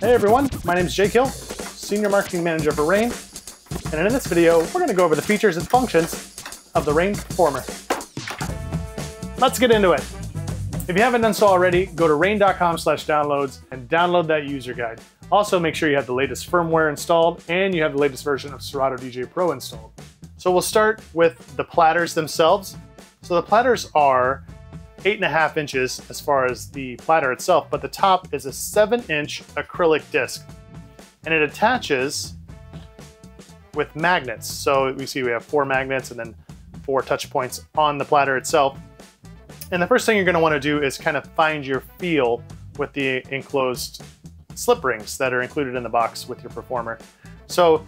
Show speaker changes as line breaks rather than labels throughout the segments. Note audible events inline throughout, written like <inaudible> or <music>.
Hey everyone, my name is Jake Hill, Senior Marketing Manager for RANE, and in this video, we're going to go over the features and functions of the RANE Performer. Let's get into it. If you haven't done so already, go to rane.com slash downloads and download that user guide. Also, make sure you have the latest firmware installed and you have the latest version of Serato DJ Pro installed. So we'll start with the platters themselves. So the platters are eight and a half inches as far as the platter itself, but the top is a seven inch acrylic disc and it attaches with magnets. So we see we have four magnets and then four touch points on the platter itself. And the first thing you're gonna wanna to do is kind of find your feel with the enclosed slip rings that are included in the box with your performer. So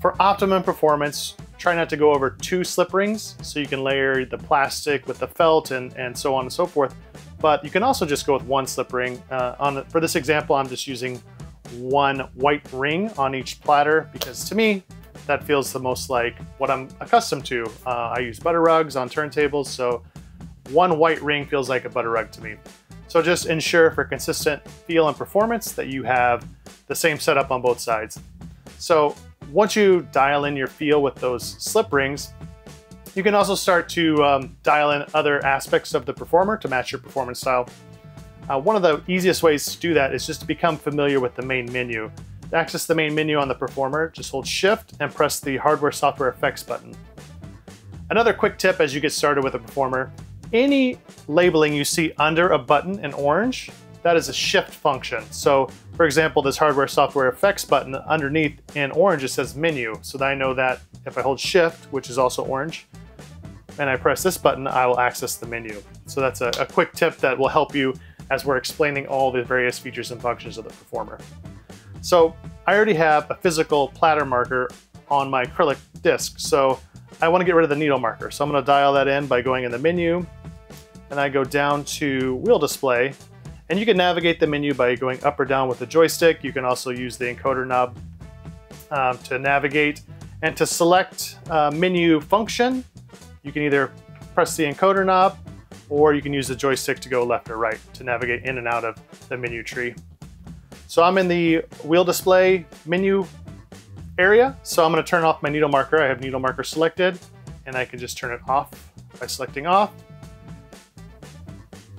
for optimum performance, try not to go over two slip rings so you can layer the plastic with the felt and, and so on and so forth. But you can also just go with one slip ring. Uh, on For this example, I'm just using one white ring on each platter because to me, that feels the most like what I'm accustomed to. Uh, I use butter rugs on turntables, so one white ring feels like a butter rug to me. So just ensure for consistent feel and performance that you have the same setup on both sides. So once you dial in your feel with those slip rings, you can also start to um, dial in other aspects of the performer to match your performance style. Uh, one of the easiest ways to do that is just to become familiar with the main menu. To access the main menu on the performer, just hold shift and press the hardware software effects button. Another quick tip as you get started with a performer, any labeling you see under a button in orange, that is a shift function. So for example, this hardware software effects button underneath in orange, it says menu. So that I know that if I hold shift, which is also orange, and I press this button, I will access the menu. So that's a, a quick tip that will help you as we're explaining all the various features and functions of the Performer. So I already have a physical platter marker on my acrylic disc. So I want to get rid of the needle marker. So I'm going to dial that in by going in the menu and I go down to wheel display and you can navigate the menu by going up or down with the joystick. You can also use the encoder knob um, to navigate. And to select uh, menu function, you can either press the encoder knob or you can use the joystick to go left or right to navigate in and out of the menu tree. So I'm in the wheel display menu area. So I'm gonna turn off my needle marker. I have needle marker selected and I can just turn it off by selecting off.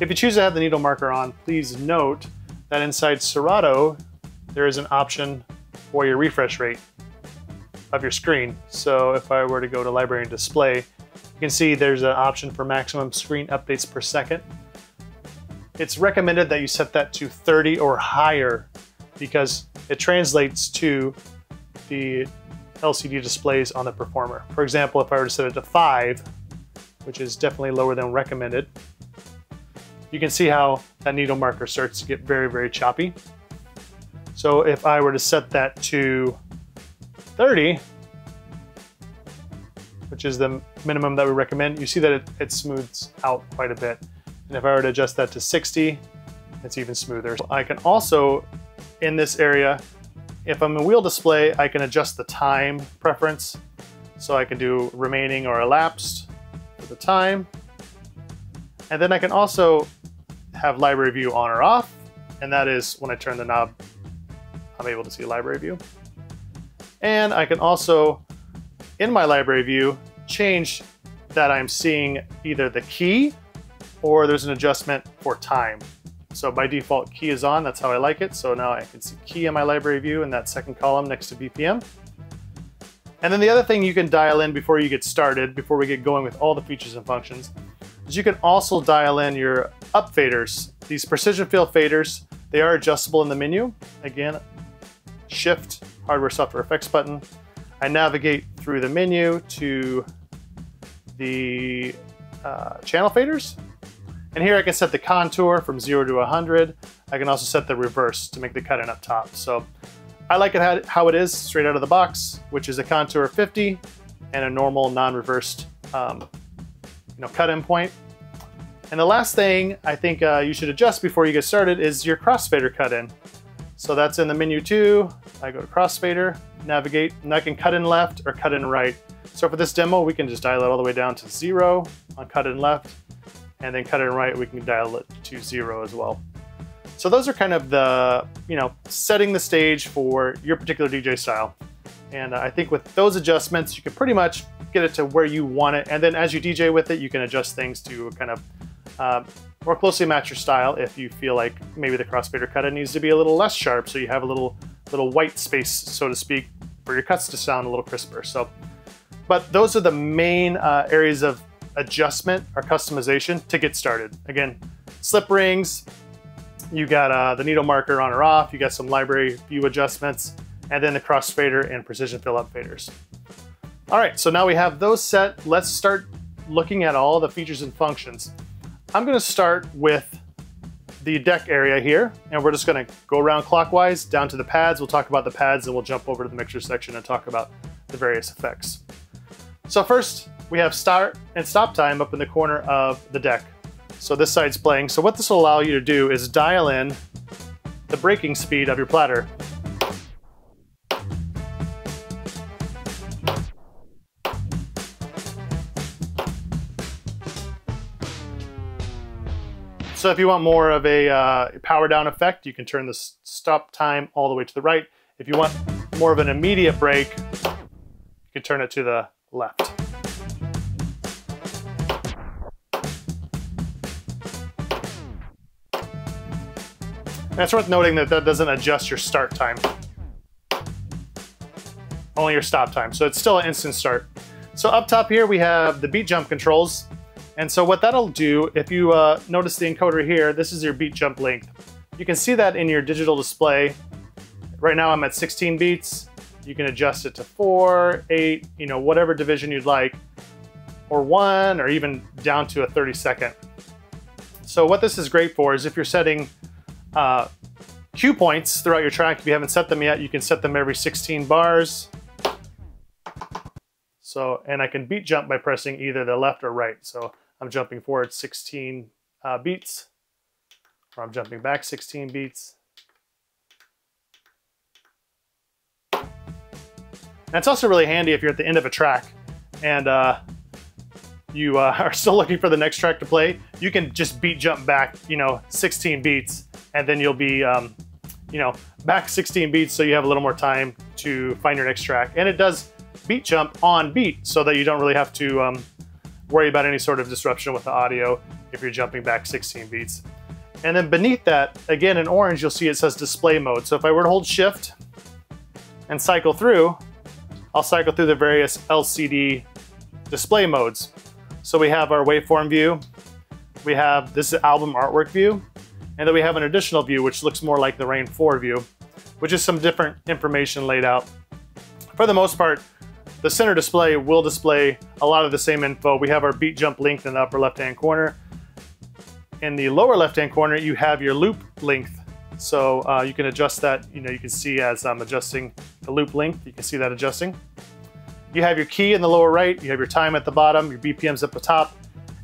If you choose to have the needle marker on, please note that inside Serato, there is an option for your refresh rate of your screen. So if I were to go to library and display, you can see there's an option for maximum screen updates per second. It's recommended that you set that to 30 or higher because it translates to the LCD displays on the Performer. For example, if I were to set it to five, which is definitely lower than recommended, you can see how that needle marker starts to get very, very choppy. So if I were to set that to 30, which is the minimum that we recommend, you see that it, it smooths out quite a bit. And if I were to adjust that to 60, it's even smoother. I can also, in this area, if I'm in wheel display, I can adjust the time preference. So I can do remaining or elapsed for the time. And then I can also have library view on or off, and that is when I turn the knob, I'm able to see library view. And I can also, in my library view, change that I'm seeing either the key or there's an adjustment for time. So by default, key is on, that's how I like it. So now I can see key in my library view in that second column next to BPM. And then the other thing you can dial in before you get started, before we get going with all the features and functions, is you can also dial in your up faders. These precision feel faders, they are adjustable in the menu. Again, shift, hardware software effects button. I navigate through the menu to the uh, channel faders. And here I can set the contour from zero to 100. I can also set the reverse to make the cut in up top. So I like it how it is straight out of the box, which is a contour 50 and a normal non-reversed um, you know, cut in point. And the last thing I think uh, you should adjust before you get started is your crossfader cut in. So that's in the menu too. I go to crossfader, navigate, and I can cut in left or cut in right. So for this demo, we can just dial it all the way down to zero on cut in left, and then cut in right, we can dial it to zero as well. So those are kind of the, you know, setting the stage for your particular DJ style. And I think with those adjustments, you can pretty much get it to where you want it. And then as you DJ with it, you can adjust things to kind of uh, more closely match your style if you feel like maybe the crossfader cut needs to be a little less sharp so you have a little little white space, so to speak, for your cuts to sound a little crisper. So, but those are the main uh, areas of adjustment or customization to get started. Again, slip rings, you got uh, the needle marker on or off, you got some library view adjustments, and then the crossfader and precision feel up faders. All right, so now we have those set. Let's start looking at all the features and functions. I'm gonna start with the deck area here, and we're just gonna go around clockwise down to the pads. We'll talk about the pads and we'll jump over to the mixer section and talk about the various effects. So first, we have start and stop time up in the corner of the deck. So this side's playing. So what this will allow you to do is dial in the breaking speed of your platter. So if you want more of a uh, power down effect, you can turn the stop time all the way to the right. If you want more of an immediate break, you can turn it to the left. And it's worth noting that that doesn't adjust your start time. Only your stop time. So it's still an instant start. So up top here, we have the beat jump controls. And so what that'll do, if you uh, notice the encoder here, this is your beat jump length. You can see that in your digital display. Right now I'm at 16 beats. You can adjust it to four, eight, you know, whatever division you'd like, or one, or even down to a 30 second. So what this is great for is if you're setting uh, cue points throughout your track, if you haven't set them yet, you can set them every 16 bars. So, and I can beat jump by pressing either the left or right. So I'm jumping forward 16 uh, beats, or I'm jumping back 16 beats. It's also really handy if you're at the end of a track and uh, you uh, <laughs> are still looking for the next track to play, you can just beat jump back, you know, 16 beats, and then you'll be, um, you know, back 16 beats so you have a little more time to find your next track. And it does beat jump on beat so that you don't really have to um, worry about any sort of disruption with the audio if you're jumping back 16 beats. And then beneath that, again in orange, you'll see it says display mode. So if I were to hold shift and cycle through, I'll cycle through the various LCD display modes. So we have our waveform view, we have this album artwork view, and then we have an additional view which looks more like the Rane 4 view, which is some different information laid out. For the most part, the center display will display a lot of the same info. We have our beat jump length in the upper left-hand corner. In the lower left-hand corner, you have your loop length. So uh, you can adjust that. You know, you can see as I'm adjusting the loop length, you can see that adjusting. You have your key in the lower right, you have your time at the bottom, your BPMs at the top.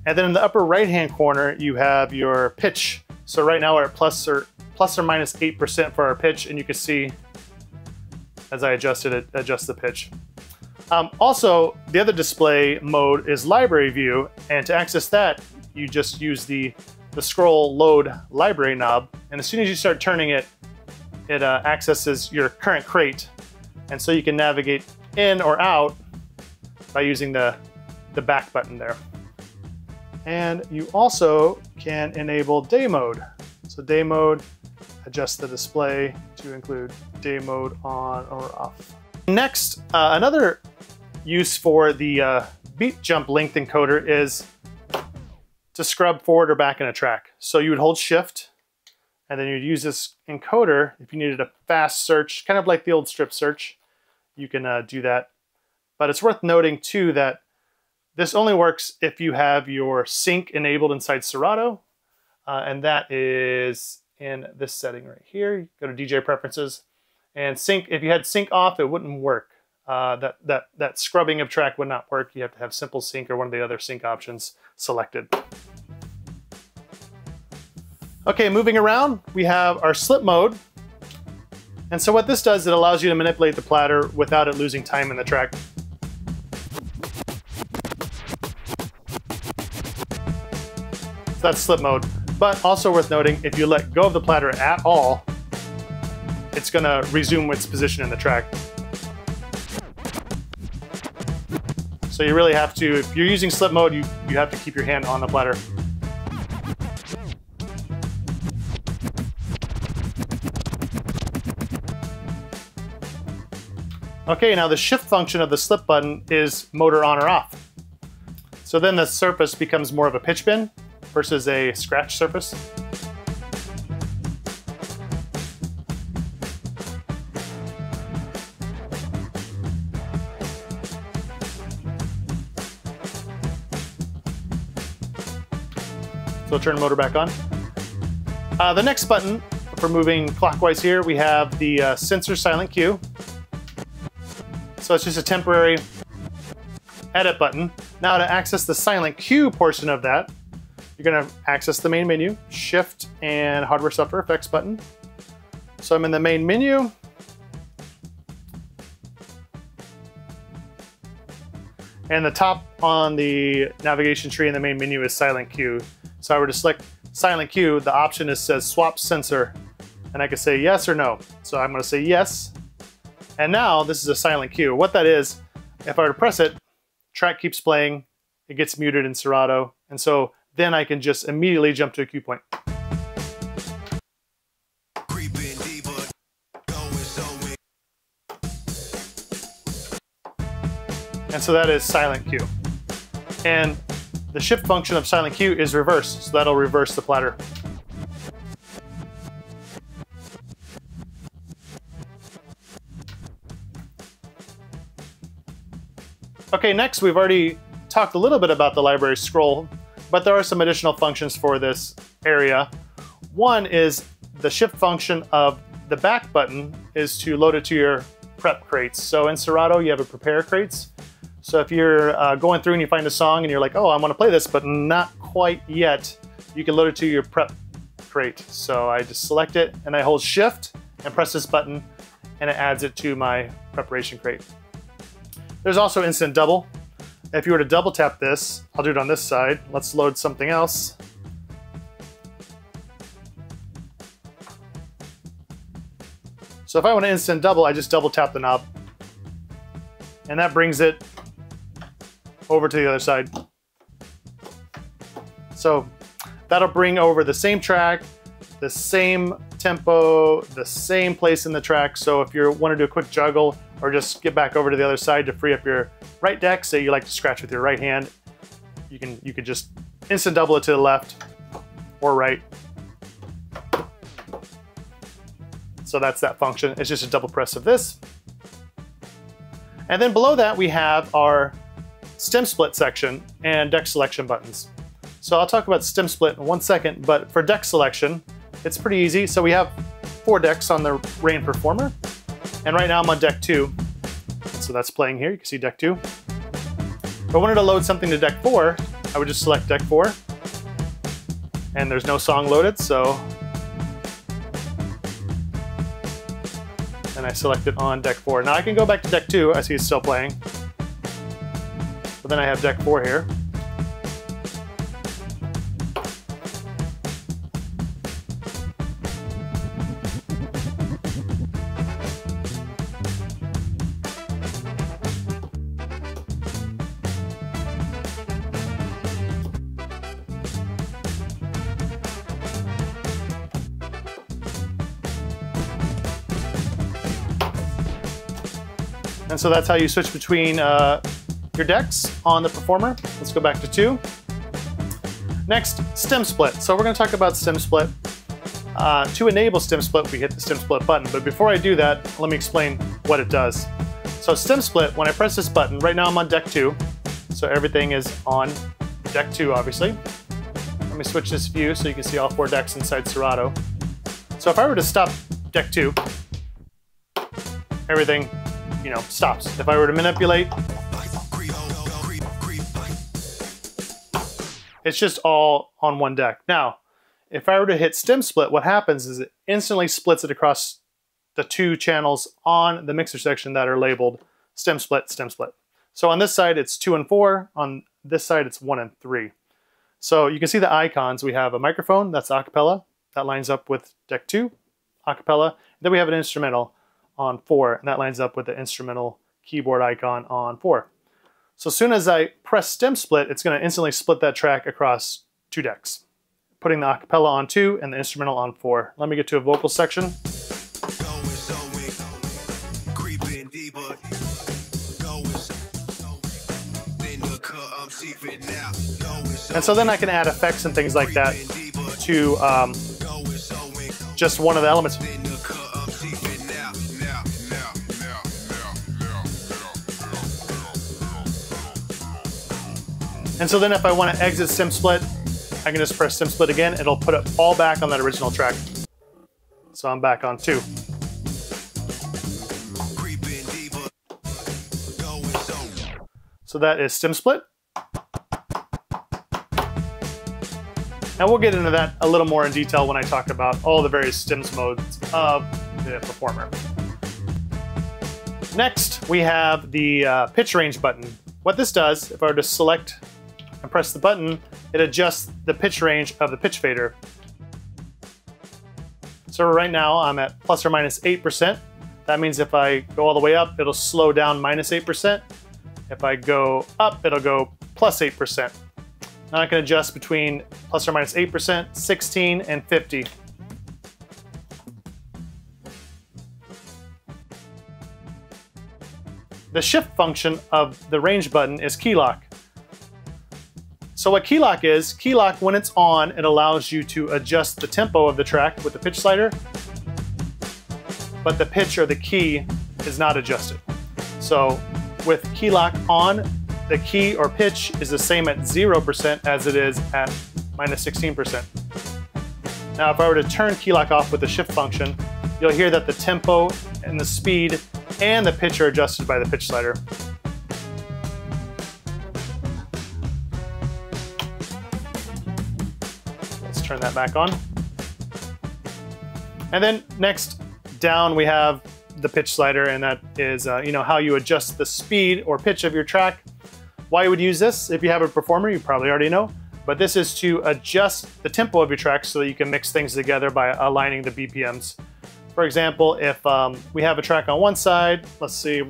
And then in the upper right-hand corner, you have your pitch. So right now we're at plus or, plus or minus 8% for our pitch, and you can see as I adjusted it, adjust the pitch. Um, also, the other display mode is library view, and to access that, you just use the, the scroll load library knob, and as soon as you start turning it, it uh, accesses your current crate, and so you can navigate in or out by using the, the back button there. And you also can enable day mode. So day mode, adjust the display to include day mode on or off. Next, uh, another use for the uh, beat jump length encoder is to scrub forward or back in a track. So you would hold shift and then you'd use this encoder if you needed a fast search, kind of like the old strip search, you can uh, do that. But it's worth noting too that this only works if you have your sync enabled inside Serato, uh, and that is in this setting right here. Go to DJ preferences, and sync, if you had sync off, it wouldn't work uh, that, that, that scrubbing of track would not work. You have to have simple sync or one of the other sync options selected. Okay, moving around, we have our slip mode. And so what this does, it allows you to manipulate the platter without it losing time in the track. So that's slip mode. But also worth noting, if you let go of the platter at all, it's gonna resume its position in the track. So you really have to, if you're using slip mode, you, you have to keep your hand on the platter. Okay, now the shift function of the slip button is motor on or off. So then the surface becomes more of a pitch bend versus a scratch surface. So we'll turn the motor back on. Uh, the next button for moving clockwise here, we have the uh, censor silent cue. So it's just a temporary edit button. Now to access the silent cue portion of that, you're gonna access the main menu, shift and hardware software effects button. So I'm in the main menu. And the top on the navigation tree in the main menu is silent cue. So I were to select silent cue, the option is says swap censor. And I can say yes or no. So I'm gonna say yes. And now this is a silent cue. What that is, if I were to press it, track keeps playing, it gets muted in Serato, and so then I can just immediately jump to a cue point. And so that is silent cue. And the shift function of silent Q is reverse, so that'll reverse the platter. Okay, next we've already talked a little bit about the library scroll, but there are some additional functions for this area. One is the shift function of the back button is to load it to your prep crates. So in Serato, you have a prepare crates. So if you're uh, going through and you find a song and you're like, oh, I want to play this, but not quite yet, you can load it to your prep crate. So I just select it and I hold shift and press this button and it adds it to my preparation crate. There's also instant double. If you were to double tap this, I'll do it on this side. Let's load something else. So if I want to instant double, I just double tap the knob. And that brings it over to the other side. So that'll bring over the same track, the same tempo, the same place in the track. So if you want to do a quick juggle or just get back over to the other side to free up your right deck, say you like to scratch with your right hand, you can you could just instant double it to the left or right. So that's that function. It's just a double press of this. And then below that, we have our stem split section and deck selection buttons. So I'll talk about stem split in one second, but for deck selection, it's pretty easy. So we have four decks on the Rane Performer. And right now I'm on deck two. So that's playing here, you can see deck two. If I wanted to load something to deck four, I would just select deck four. And there's no song loaded, so. And I select it on deck four. Now I can go back to deck two, I see it's still playing. Then I have deck four here. And so that's how you switch between uh, your decks on the Performer. Let's go back to two. Next, stem split. So we're gonna talk about stem split. Uh, to enable stem split, we hit the stem split button. But before I do that, let me explain what it does. So stem split, when I press this button, right now I'm on deck two. So everything is on deck two, obviously. Let me switch this view so you can see all four decks inside Serato. So if I were to stop deck two, everything you know, stops. If I were to manipulate, it's just all on one deck. Now, if I were to hit stem split, what happens is it instantly splits it across the two channels on the mixer section that are labeled stem split, stem split. So on this side, it's two and four. On this side, it's one and three. So you can see the icons. We have a microphone, that's acapella. That lines up with deck two, acapella. Then we have an instrumental on four, and that lines up with the instrumental keyboard icon on four. So as soon as I press stem split, it's gonna instantly split that track across two decks, putting the acapella on two and the instrumental on four. Let me get to a vocal section. And so then I can add effects and things like that to um, just one of the elements. And so then if I want to exit stem split, I can just press stem split again. It'll put it all back on that original track. So I'm back on two. So that is stem split. And we'll get into that a little more in detail when I talk about all the various stems modes of the Performer. Next, we have the uh, pitch range button. What this does, if I were to select and press the button, it adjusts the pitch range of the pitch fader. So right now I'm at plus or minus 8%. That means if I go all the way up, it'll slow down minus 8%. If I go up, it'll go plus 8%. Now I can adjust between plus or minus 8%, 16, and 50. The shift function of the range button is key lock. So what key lock is, key lock when it's on, it allows you to adjust the tempo of the track with the pitch slider, but the pitch or the key is not adjusted. So with key lock on, the key or pitch is the same at 0% as it is at minus 16%. Now, if I were to turn key lock off with the shift function, you'll hear that the tempo and the speed and the pitch are adjusted by the pitch slider. Turn that back on. And then next down we have the pitch slider and that is uh, you know how you adjust the speed or pitch of your track why you would use this, if you have a performer, you probably already know, but this is to adjust the tempo of your track so that you can mix things together by aligning the BPMs. For example, if um, we have a track on one side, let's see,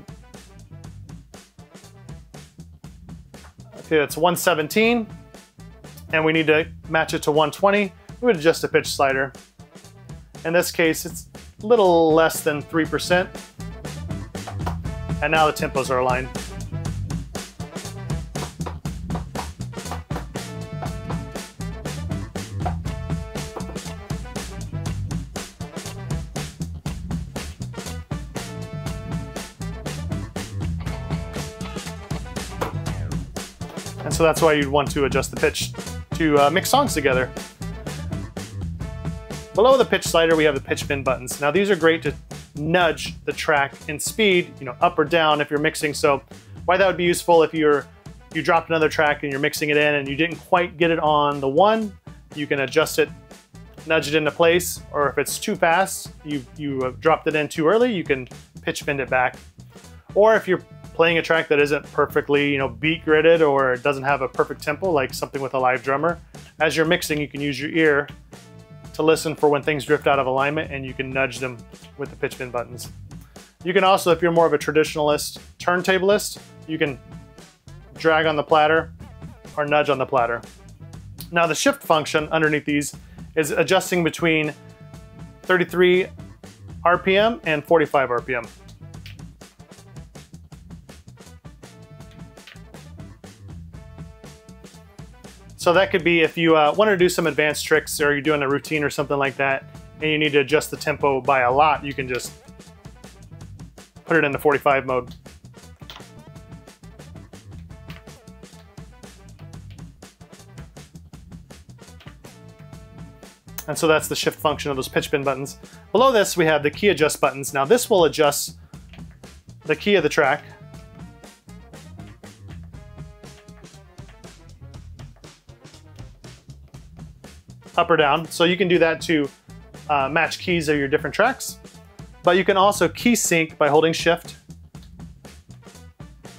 okay, it's 117, and we need to match it to 120, we would adjust the pitch slider. In this case, it's a little less than 3%, and now the tempos are aligned. And so that's why you'd want to adjust the pitch to uh, mix songs together. Below the pitch slider, we have the pitch bend buttons. Now these are great to nudge the track in speed, you know, up or down if you're mixing. So why that would be useful if you're you dropped another track and you're mixing it in and you didn't quite get it on the one, you can adjust it, nudge it into place, or if it's too fast, you, you dropped it in too early, you can pitch bend it back. Or if you're playing a track that isn't perfectly, you know, beat gridded or doesn't have a perfect tempo, like something with a live drummer, as you're mixing, you can use your ear to listen for when things drift out of alignment and you can nudge them with the pitch bend buttons. You can also, if you're more of a traditionalist turntablist, you can drag on the platter or nudge on the platter. Now the shift function underneath these is adjusting between 33 RPM and 45 RPM. So that could be if you uh, want to do some advanced tricks or you're doing a routine or something like that and you need to adjust the tempo by a lot, you can just put it into 45 mode. And so that's the shift function of those pitch bend buttons. Below this, we have the key adjust buttons. Now this will adjust the key of the track up or down. So you can do that to uh, match keys of your different tracks. But you can also key sync by holding shift.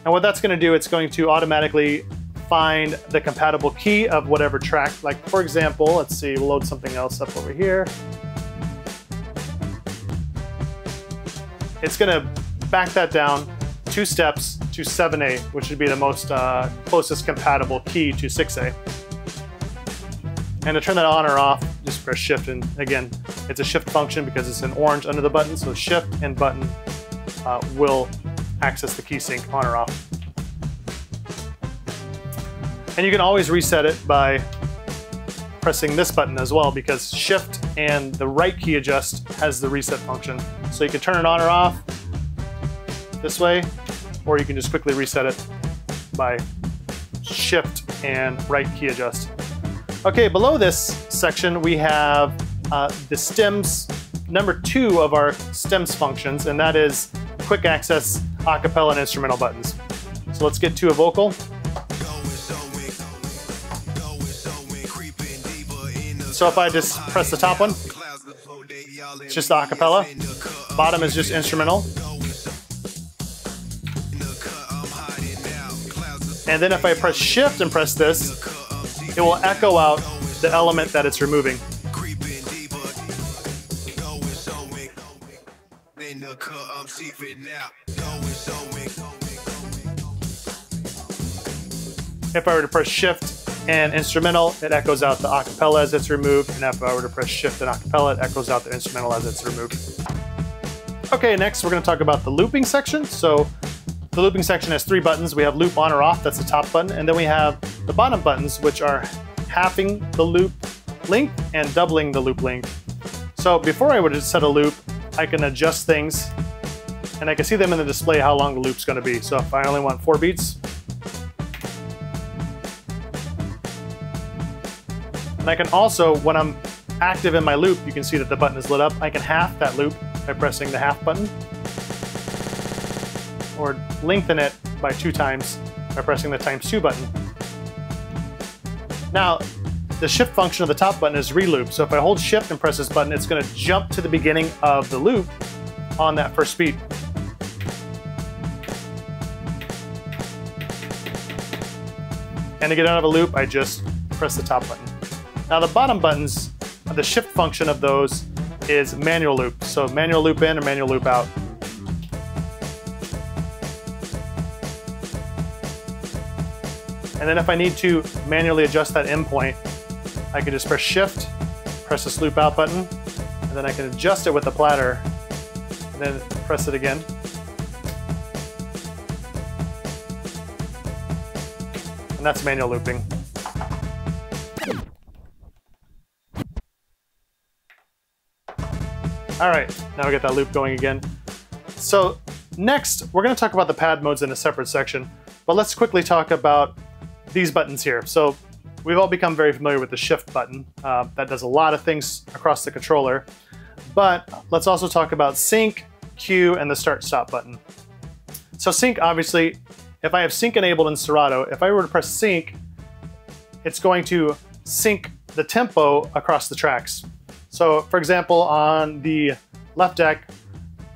And what that's gonna do, it's going to automatically find the compatible key of whatever track. Like for example, let's see, load something else up over here. It's gonna back that down two steps to 7A, which would be the most uh, closest compatible key to 6A. And to turn that on or off, just press shift and again, it's a shift function because it's an orange under the button, so shift and button uh, will access the key sync on or off. And you can always reset it by pressing this button as well because shift and the right key adjust has the reset function. So you can turn it on or off this way, or you can just quickly reset it by shift and right key adjust. Okay, below this section, we have uh, the stems, number two of our stems functions, and that is quick access acapella and instrumental buttons. So let's get to a vocal. So if I just press the top one, it's just acapella. Bottom is just instrumental. And then if I press shift and press this, it will echo out the element that it's removing. If I were to press shift and instrumental, it echoes out the acapella as it's removed. And if I were to press shift and acapella, it echoes out the instrumental as it's removed. Okay, next we're gonna talk about the looping section. So the looping section has three buttons. We have loop on or off, that's the top button. And then we have the bottom buttons, which are halving the loop length and doubling the loop length. So before I would set a loop, I can adjust things and I can see them in the display how long the loop's gonna be. So if I only want four beats, and I can also, when I'm active in my loop, you can see that the button is lit up. I can half that loop by pressing the half button or lengthen it by two times by pressing the times two button. Now, the shift function of the top button is reloop. So if I hold shift and press this button, it's gonna jump to the beginning of the loop on that first beat. And to get out of a loop, I just press the top button. Now the bottom buttons, the shift function of those is manual loop. So manual loop in or manual loop out. Then if I need to manually adjust that endpoint, I can just press shift, press this loop out button, and then I can adjust it with the platter, and then press it again. And that's manual looping. All right, now we get that loop going again. So next, we're gonna talk about the pad modes in a separate section, but let's quickly talk about these buttons here. So we've all become very familiar with the shift button. Uh, that does a lot of things across the controller. But let's also talk about sync, cue, and the start stop button. So sync, obviously, if I have sync enabled in Serato, if I were to press sync, it's going to sync the tempo across the tracks. So for example, on the left deck,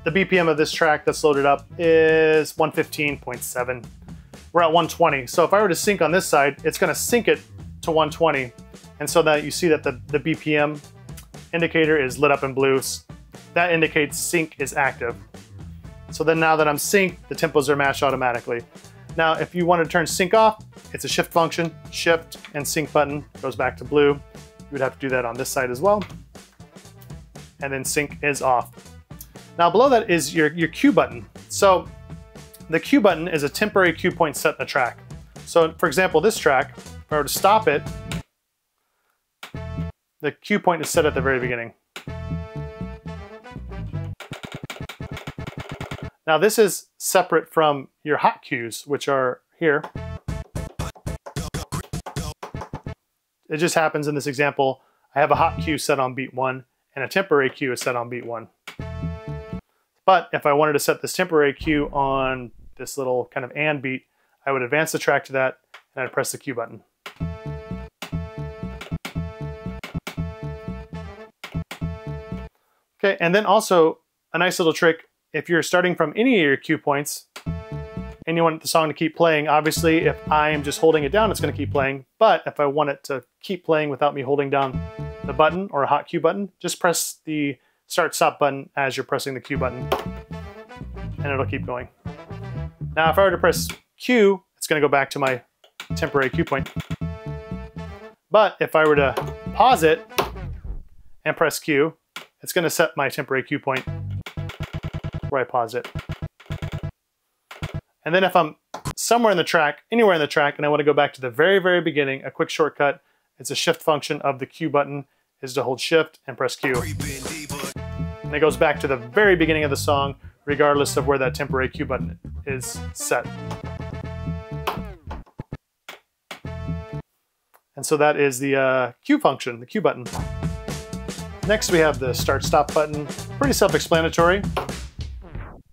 the BPM of this track that's loaded up is 115.7 we're at 120. So if I were to sync on this side, it's gonna sync it to 120. And so that you see that the, the BPM indicator is lit up in blue. That indicates sync is active. So then now that I'm sync, the tempos are matched automatically. Now, if you want to turn sync off, it's a shift function, shift and sync button goes back to blue. You would have to do that on this side as well. And then sync is off. Now below that is your, your cue button. So the cue button is a temporary cue point set in the track. So for example, this track, if I were to stop it, the cue point is set at the very beginning. Now this is separate from your hot cues, which are here. It just happens in this example, I have a hot cue set on beat one and a temporary cue is set on beat one. But if I wanted to set this temporary cue on this little kind of and beat, I would advance the track to that and I'd press the cue button. Okay, and then also a nice little trick, if you're starting from any of your cue points, and you want the song to keep playing, obviously if I am just holding it down, it's gonna keep playing. But if I want it to keep playing without me holding down the button or a hot cue button, just press the start stop button as you're pressing the Q button and it'll keep going. Now if I were to press Q, it's gonna go back to my temporary cue point. But if I were to pause it and press Q, it's gonna set my temporary cue point where I pause it. And then if I'm somewhere in the track, anywhere in the track, and I wanna go back to the very, very beginning, a quick shortcut, it's a shift function of the Q button, is to hold shift and press Q. And it goes back to the very beginning of the song, regardless of where that temporary Q button is set. And so that is the uh, Q function, the Q button. Next we have the start stop button. Pretty self-explanatory.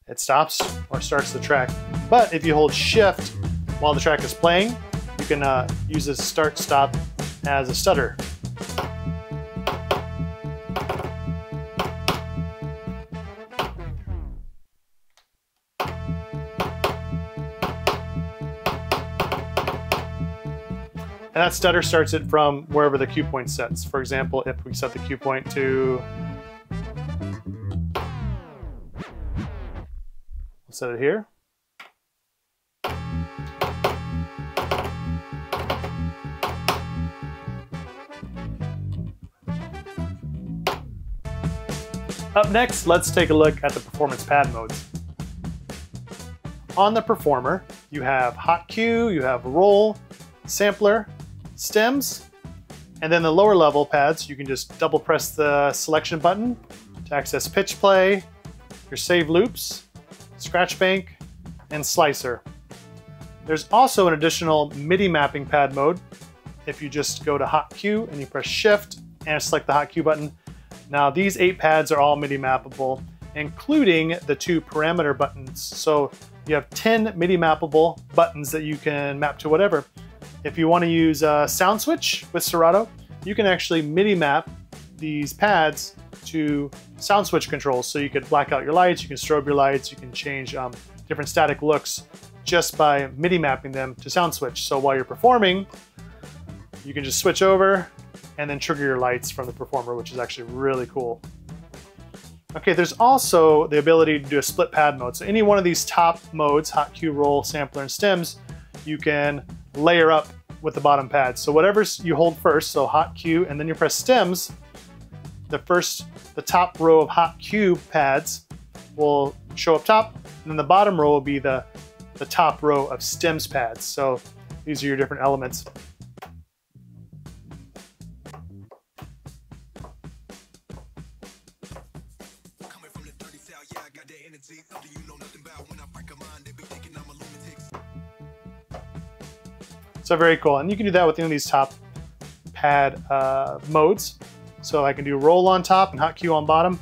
It stops or starts the track. But if you hold shift while the track is playing, you can uh, use this start stop as a stutter. And that stutter starts it from wherever the cue point sets. For example, if we set the cue point to, let's set it here. Up next, let's take a look at the performance pad modes. On the performer, you have hot cue, you have roll, sampler, stems, and then the lower level pads, you can just double press the selection button to access pitch play, your save loops, scratch bank, and slicer. There's also an additional MIDI mapping pad mode. If you just go to hot cue and you press shift and select the hot cue button. Now these eight pads are all MIDI mappable, including the two parameter buttons. So you have 10 MIDI mappable buttons that you can map to whatever. If you want to use a SoundSwitch with Serato, you can actually MIDI map these pads to SoundSwitch controls. So you could black out your lights, you can strobe your lights, you can change um, different static looks just by MIDI mapping them to SoundSwitch. So while you're performing, you can just switch over and then trigger your lights from the performer, which is actually really cool. Okay, there's also the ability to do a split pad mode. So any one of these top modes, hot cue, roll, sampler, and stems, you can layer up with the bottom pad. So whatever you hold first, so hot cue, and then you press stems, the first, the top row of hot cue pads will show up top, and then the bottom row will be the, the top row of stems pads. So these are your different elements. So very cool. And you can do that with any of these top pad uh, modes. So I can do roll on top and hot cue on bottom.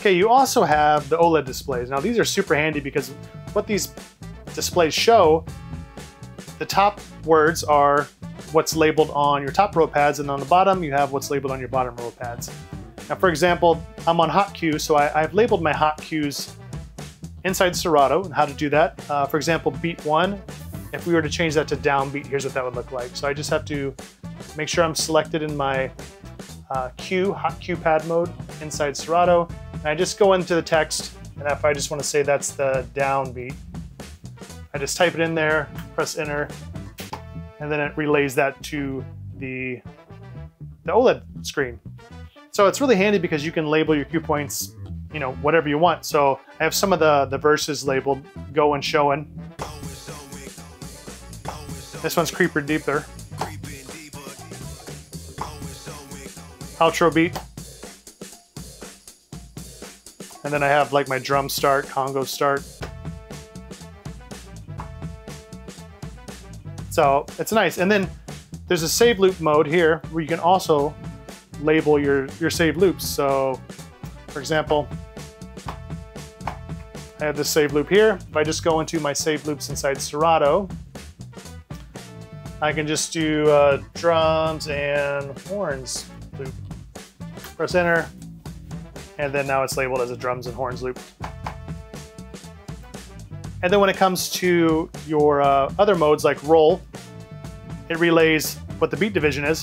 Okay, you also have the OLED displays. Now these are super handy because what these displays show the top words are what's labeled on your top row pads, and on the bottom you have what's labeled on your bottom row pads. Now, for example, I'm on hot cue, so I, have labeled my hot cues inside Serato and how to do that. Uh, for example, beat one, if we were to change that to downbeat, here's what that would look like. So I just have to make sure I'm selected in my uh, cue, hot cue pad mode inside Serato. And I just go into the text, and if I just want to say that's the downbeat, I just type it in there, press enter, and then it relays that to the, the OLED screen. So it's really handy because you can label your cue points, you know, whatever you want. So I have some of the, the verses labeled go and showing. This one's Creeper Deeper. Outro beat. And then I have like my drum start, Congo start. So it's nice. And then there's a save loop mode here where you can also label your, your save loops. So for example, I have this save loop here. If I just go into my save loops inside Serato, I can just do uh, drums and horns loop. Press enter, and then now it's labeled as a drums and horns loop. And then when it comes to your uh, other modes like roll, it relays what the beat division is.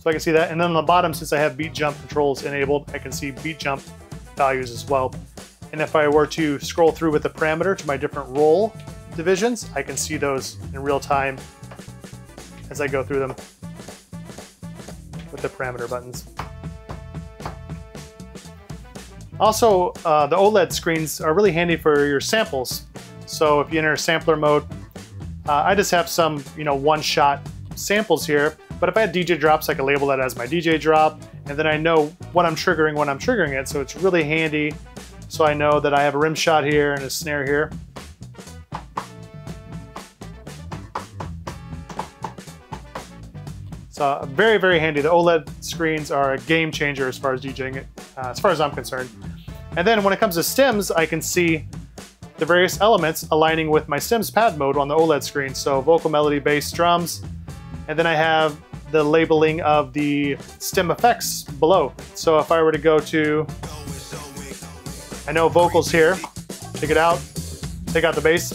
So I can see that. And then on the bottom, since I have beat jump controls enabled, I can see beat jump values as well. And if I were to scroll through with the parameter to my different roll divisions, I can see those in real time as I go through them with the parameter buttons. Also, uh, the OLED screens are really handy for your samples. So if you enter sampler mode, uh, I just have some, you know, one-shot samples here. But if I had DJ drops, I could label that as my DJ drop, and then I know what I'm triggering when I'm triggering it. So it's really handy. So I know that I have a rim shot here and a snare here. So very, very handy. The OLED screens are a game changer as far as DJing it, uh, as far as I'm concerned. And then when it comes to stems, I can see the various elements aligning with my stems pad mode on the OLED screen. So vocal, melody, bass, drums. And then I have the labeling of the stem effects below. So if I were to go to, I know vocals here, take it out, take out the bass,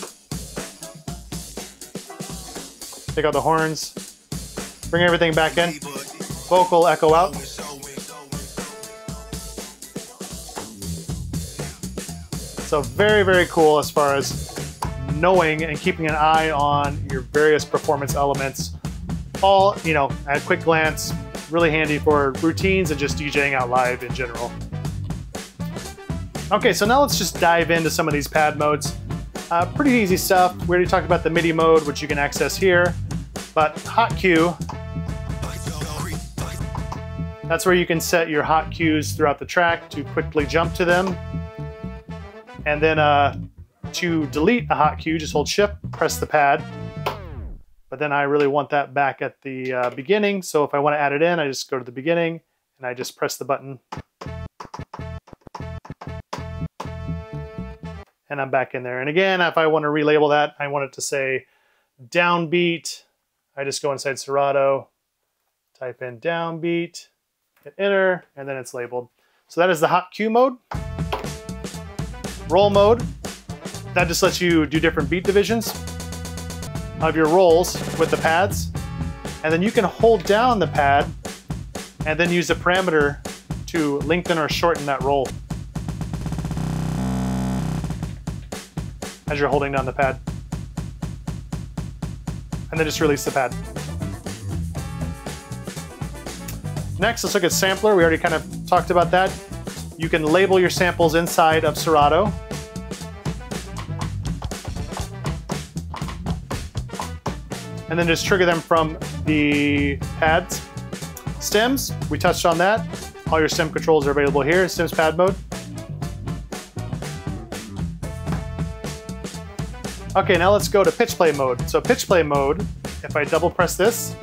take out the horns, bring everything back in, vocal echo out. So very, very cool as far as knowing and keeping an eye on your various performance elements. All, you know, at a quick glance, really handy for routines and just DJing out live in general. Okay, so now let's just dive into some of these pad modes. Uh, pretty easy stuff. We already talked about the MIDI mode, which you can access here. But hot cue, that's where you can set your hot cues throughout the track to quickly jump to them. And then uh, to delete a hot cue, just hold shift, press the pad. But then I really want that back at the uh, beginning. So if I want to add it in, I just go to the beginning and I just press the button. And I'm back in there. And again, if I want to relabel that, I want it to say downbeat. I just go inside Serato, type in downbeat, hit enter, and then it's labeled. So that is the hot cue mode roll mode. That just lets you do different beat divisions of your rolls with the pads. And then you can hold down the pad and then use a parameter to lengthen or shorten that roll as you're holding down the pad. And then just release the pad. Next, let's look at sampler. We already kind of talked about that. You can label your samples inside of Serato. And then just trigger them from the pads. Stems, we touched on that. All your stem controls are available here, stems pad mode. Okay, now let's go to pitch play mode. So pitch play mode, if I double press this,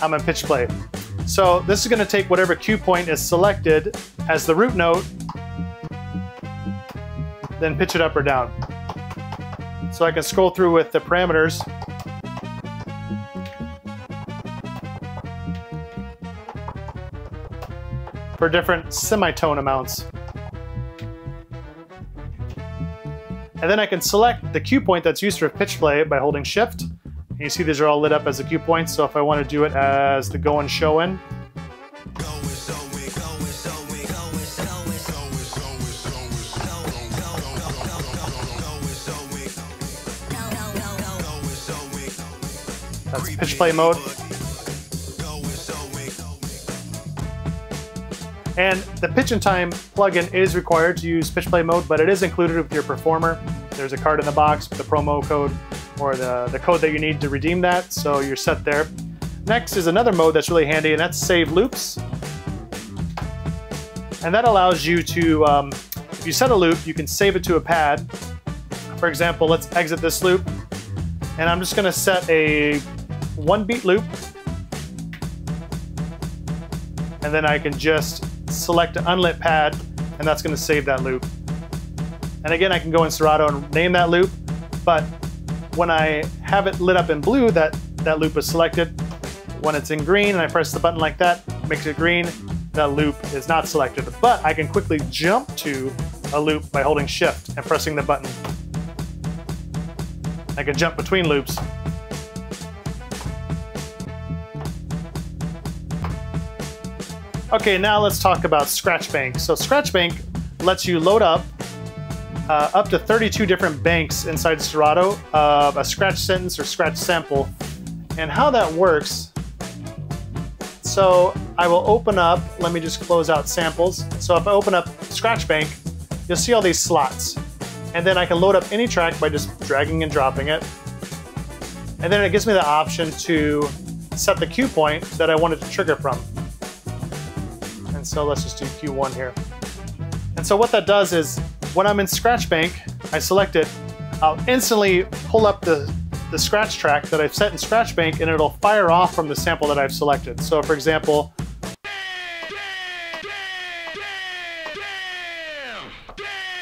I'm in pitch play. So this is going to take whatever cue point is selected as the root note, then pitch it up or down. So I can scroll through with the parameters. for different semitone amounts. And then I can select the cue point that's used for pitch play by holding shift and you see these are all lit up as the cue points. So if I want to do it as the go and show in, That's pitch play mode. And the pitch and time plugin is required to use pitch play mode, but it is included with your performer. There's a card in the box with the promo code or the, the code that you need to redeem that, so you're set there. Next is another mode that's really handy, and that's save loops. And that allows you to, um, if you set a loop, you can save it to a pad. For example, let's exit this loop, and I'm just gonna set a one beat loop, and then I can just select an unlit pad, and that's gonna save that loop. And again, I can go in Serato and name that loop, but when I have it lit up in blue, that, that loop is selected. When it's in green and I press the button like that, makes it green, that loop is not selected. But I can quickly jump to a loop by holding shift and pressing the button. I can jump between loops. Okay, now let's talk about Scratch Bank. So Scratch Bank lets you load up uh, up to 32 different banks inside Serato of a scratch sentence or scratch sample. And how that works, so I will open up, let me just close out samples. So if I open up Scratch Bank, you'll see all these slots. And then I can load up any track by just dragging and dropping it. And then it gives me the option to set the cue point that I wanted to trigger from. And so let's just do Q1 here. And so what that does is when I'm in Scratch Bank, I select it, I'll instantly pull up the, the scratch track that I've set in Scratch Bank and it'll fire off from the sample that I've selected. So for example,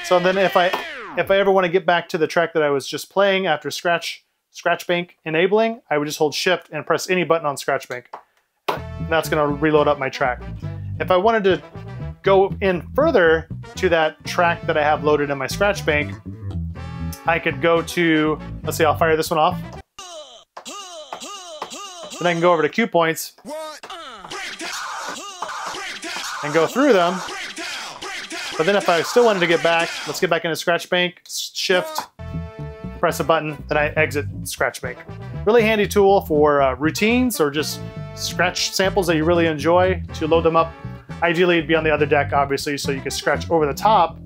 so then if I if I ever want to get back to the track that I was just playing after Scratch Scratch Bank enabling, I would just hold shift and press any button on Scratch Bank. And that's gonna reload up my track. If I wanted to go in further to that track that I have loaded in my Scratch Bank, I could go to, let's see, I'll fire this one off. Then I can go over to cue points and go through them. But then if I still wanted to get back, let's get back into Scratch Bank, shift, press a button, then I exit Scratch Bank. Really handy tool for uh, routines or just scratch samples that you really enjoy to load them up Ideally, it'd be on the other deck, obviously, so you can scratch over the top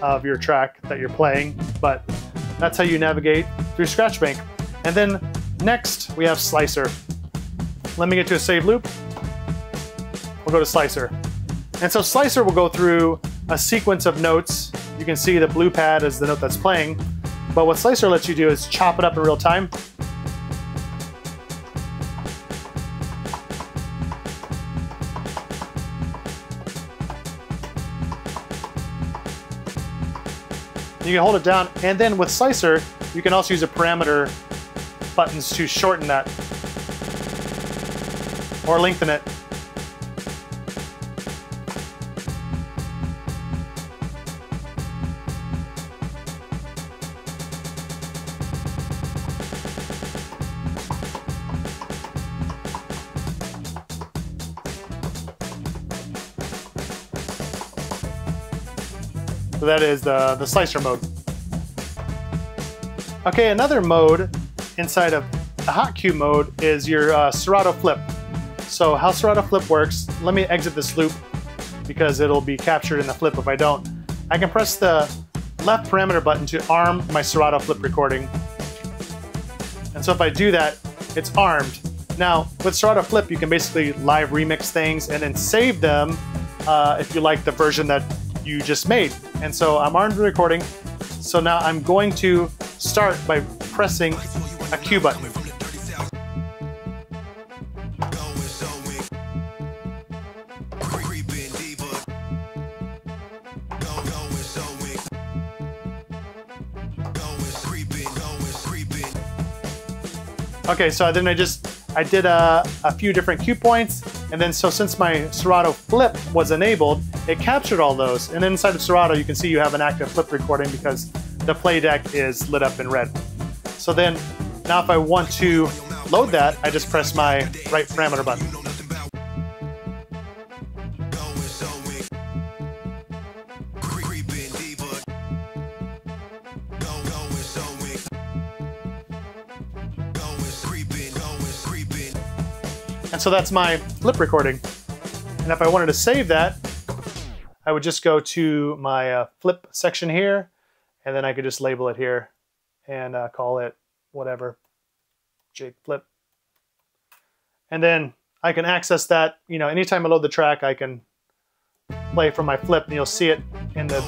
of your track that you're playing, but that's how you navigate through Scratch Bank. And then next, we have Slicer. Let me get to a save loop. We'll go to Slicer. And so Slicer will go through a sequence of notes. You can see the blue pad is the note that's playing. But what Slicer lets you do is chop it up in real time You can hold it down, and then with Slicer, you can also use a parameter buttons to shorten that or lengthen it. So that is the, the slicer mode. Okay, another mode inside of the hot cue mode is your uh, Serato flip. So how Serato flip works, let me exit this loop because it'll be captured in the flip if I don't. I can press the left parameter button to arm my Serato flip recording. And so if I do that, it's armed. Now, with Serato Flip, you can basically live remix things and then save them uh, if you like the version that you just made. And so I'm with recording. So now I'm going to start by pressing a cue button. Okay, so then I just, I did a, a few different cue points, and then so since my Serato flip was enabled, it captured all those. And inside of Serato, you can see you have an active flip recording because the play deck is lit up in red. So then, now if I want to load that, I just press my right parameter button. And so that's my flip recording. And if I wanted to save that, I would just go to my uh, flip section here, and then I could just label it here and uh, call it whatever, Jake Flip. And then I can access that, you know, anytime I load the track, I can play from my flip, and you'll see it in the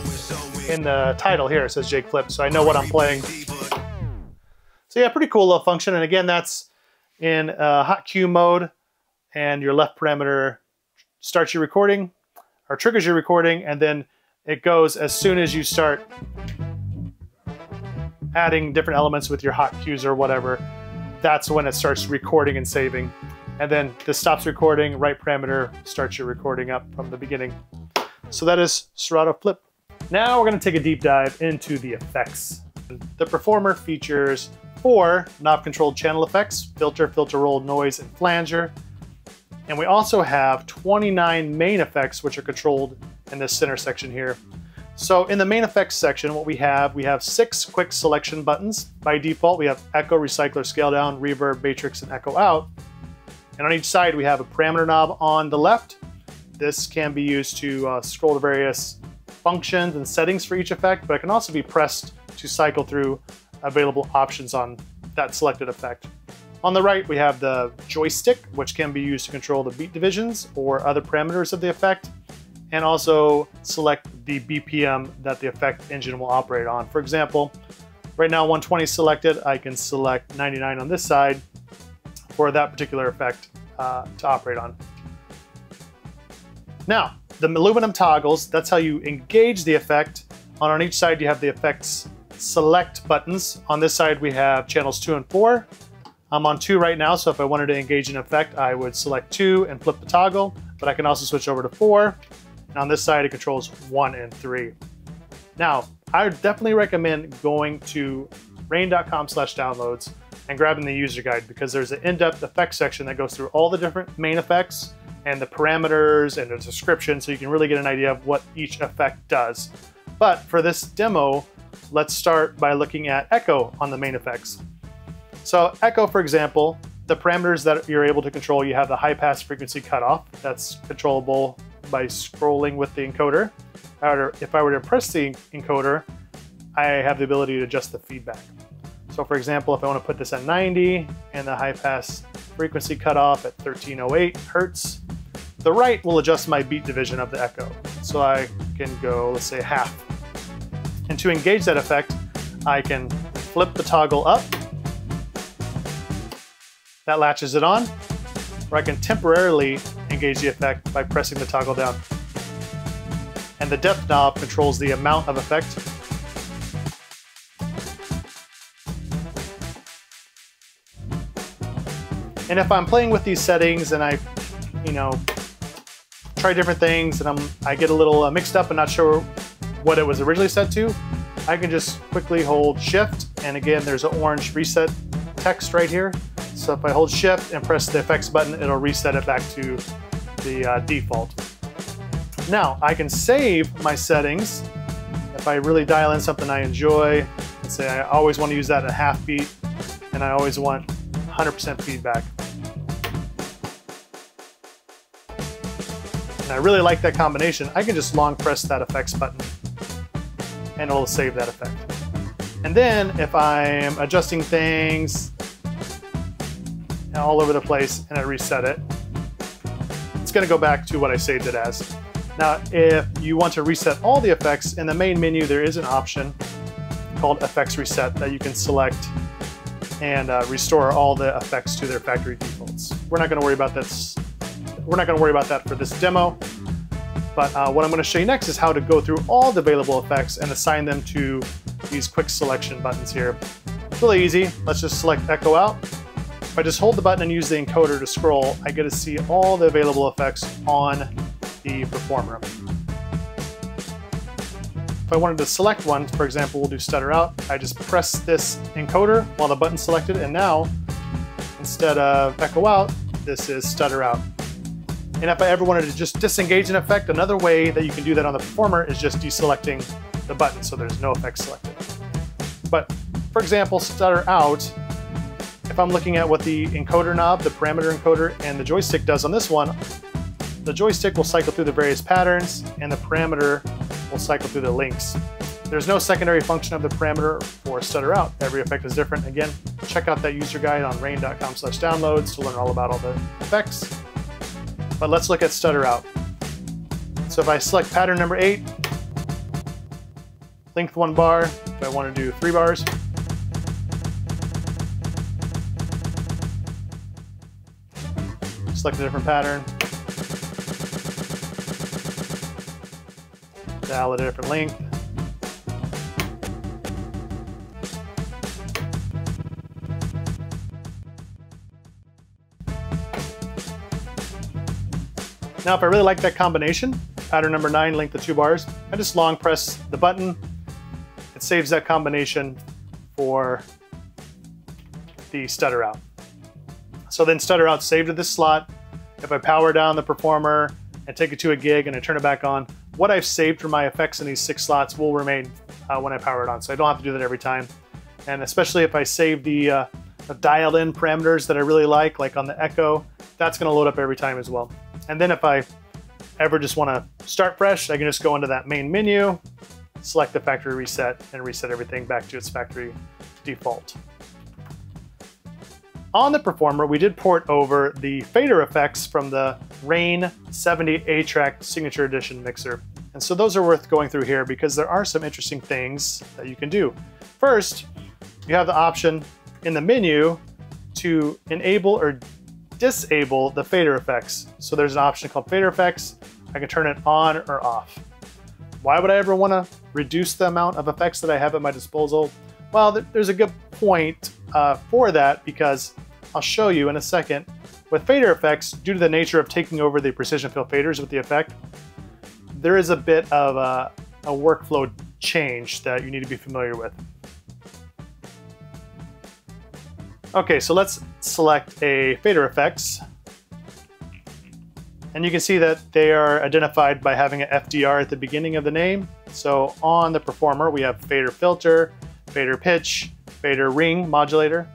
in the title here. It says Jake Flip, so I know what I'm playing. So yeah, pretty cool little function. And again, that's in uh, hot cue mode, and your left parameter starts your recording, or triggers your recording, and then it goes as soon as you start adding different elements with your hot cues or whatever. That's when it starts recording and saving. And then this stops recording, right parameter starts your recording up from the beginning. So that is Serato Flip. Now we're gonna take a deep dive into the effects. The Performer features four knob-controlled channel effects, filter, filter roll, noise, and flanger. And we also have 29 main effects, which are controlled in this center section here. So in the main effects section, what we have, we have six quick selection buttons. By default, we have echo, recycler, scale down, reverb, matrix, and echo out. And on each side, we have a parameter knob on the left. This can be used to uh, scroll to various functions and settings for each effect, but it can also be pressed to cycle through available options on that selected effect. On the right, we have the joystick, which can be used to control the beat divisions or other parameters of the effect, and also select the BPM that the effect engine will operate on. For example, right now 120 selected, I can select 99 on this side for that particular effect uh, to operate on. Now, the aluminum toggles, that's how you engage the effect. On, on each side, you have the effects select buttons. On this side, we have channels two and four. I'm on two right now, so if I wanted to engage an effect, I would select two and flip the toggle, but I can also switch over to four. And on this side, it controls one and three. Now, I definitely recommend going to rane.com slash downloads and grabbing the user guide because there's an in-depth effects section that goes through all the different main effects and the parameters and the description so you can really get an idea of what each effect does. But for this demo, let's start by looking at echo on the main effects. So echo, for example, the parameters that you're able to control, you have the high pass frequency cutoff. That's controllable by scrolling with the encoder. However, if I were to press the encoder, I have the ability to adjust the feedback. So for example, if I want to put this at 90 and the high pass frequency cutoff at 1308 hertz, the right will adjust my beat division of the echo. So I can go, let's say half. And to engage that effect, I can flip the toggle up. That latches it on. Or I can temporarily engage the effect by pressing the toggle down. And the depth knob controls the amount of effect And if I'm playing with these settings and I, you know, try different things and I'm, I get a little uh, mixed up and not sure what it was originally set to, I can just quickly hold shift. And again, there's an orange reset text right here. So if I hold shift and press the effects button, it'll reset it back to the uh, default. Now I can save my settings. If I really dial in something I enjoy, let's say I always want to use that at half beat and I always want 100% feedback. And I really like that combination. I can just long press that effects button and it'll save that effect. And then if I'm adjusting things all over the place and I reset it, it's gonna go back to what I saved it as. Now, if you want to reset all the effects, in the main menu there is an option called Effects Reset that you can select and uh, restore all the effects to their factory defaults. We're not going to worry about this. We're not going to worry about that for this demo. But uh, what I'm going to show you next is how to go through all the available effects and assign them to these quick selection buttons here. It's really easy. Let's just select Echo Out. If I just hold the button and use the encoder to scroll, I get to see all the available effects on the Performer. If I wanted to select one, for example, we'll do stutter out, I just press this encoder while the button's selected, and now, instead of echo out, this is stutter out. And if I ever wanted to just disengage an effect, another way that you can do that on the performer is just deselecting the button so there's no effect selected. But for example, stutter out, if I'm looking at what the encoder knob, the parameter encoder, and the joystick does on this one, the joystick will cycle through the various patterns and the parameter will cycle through the links. There's no secondary function of the parameter for stutter out. Every effect is different. Again, check out that user guide on rane.com slash downloads to learn all about all the effects. But let's look at stutter out. So if I select pattern number eight, length one bar, if I want to do three bars, select a different pattern, dial a different length. Now, if I really like that combination, pattern number nine, length of two bars, I just long press the button. It saves that combination for the stutter out. So then stutter out saved to this slot. If I power down the performer and take it to a gig and I turn it back on, what I've saved for my effects in these six slots will remain uh, when I power it on. So I don't have to do that every time. And especially if I save the, uh, the dialed in parameters that I really like, like on the Echo, that's gonna load up every time as well. And then if I ever just want to start fresh, I can just go into that main menu, select the factory reset, and reset everything back to its factory default. On the Performer, we did port over the fader effects from the Rane 70 A-Trak Signature Edition mixer. And so those are worth going through here because there are some interesting things that you can do. First, you have the option in the menu to enable or disable the fader effects. So there's an option called fader effects. I can turn it on or off. Why would I ever want to reduce the amount of effects that I have at my disposal? Well, there's a good point uh, for that because I'll show you in a second. With fader effects, due to the nature of taking over the precision feel faders with the effect, there is a bit of a, a workflow change that you need to be familiar with. Okay, so let's select a fader effects. And you can see that they are identified by having an FDR at the beginning of the name. So on the performer, we have fader filter, fader pitch, fader ring modulator,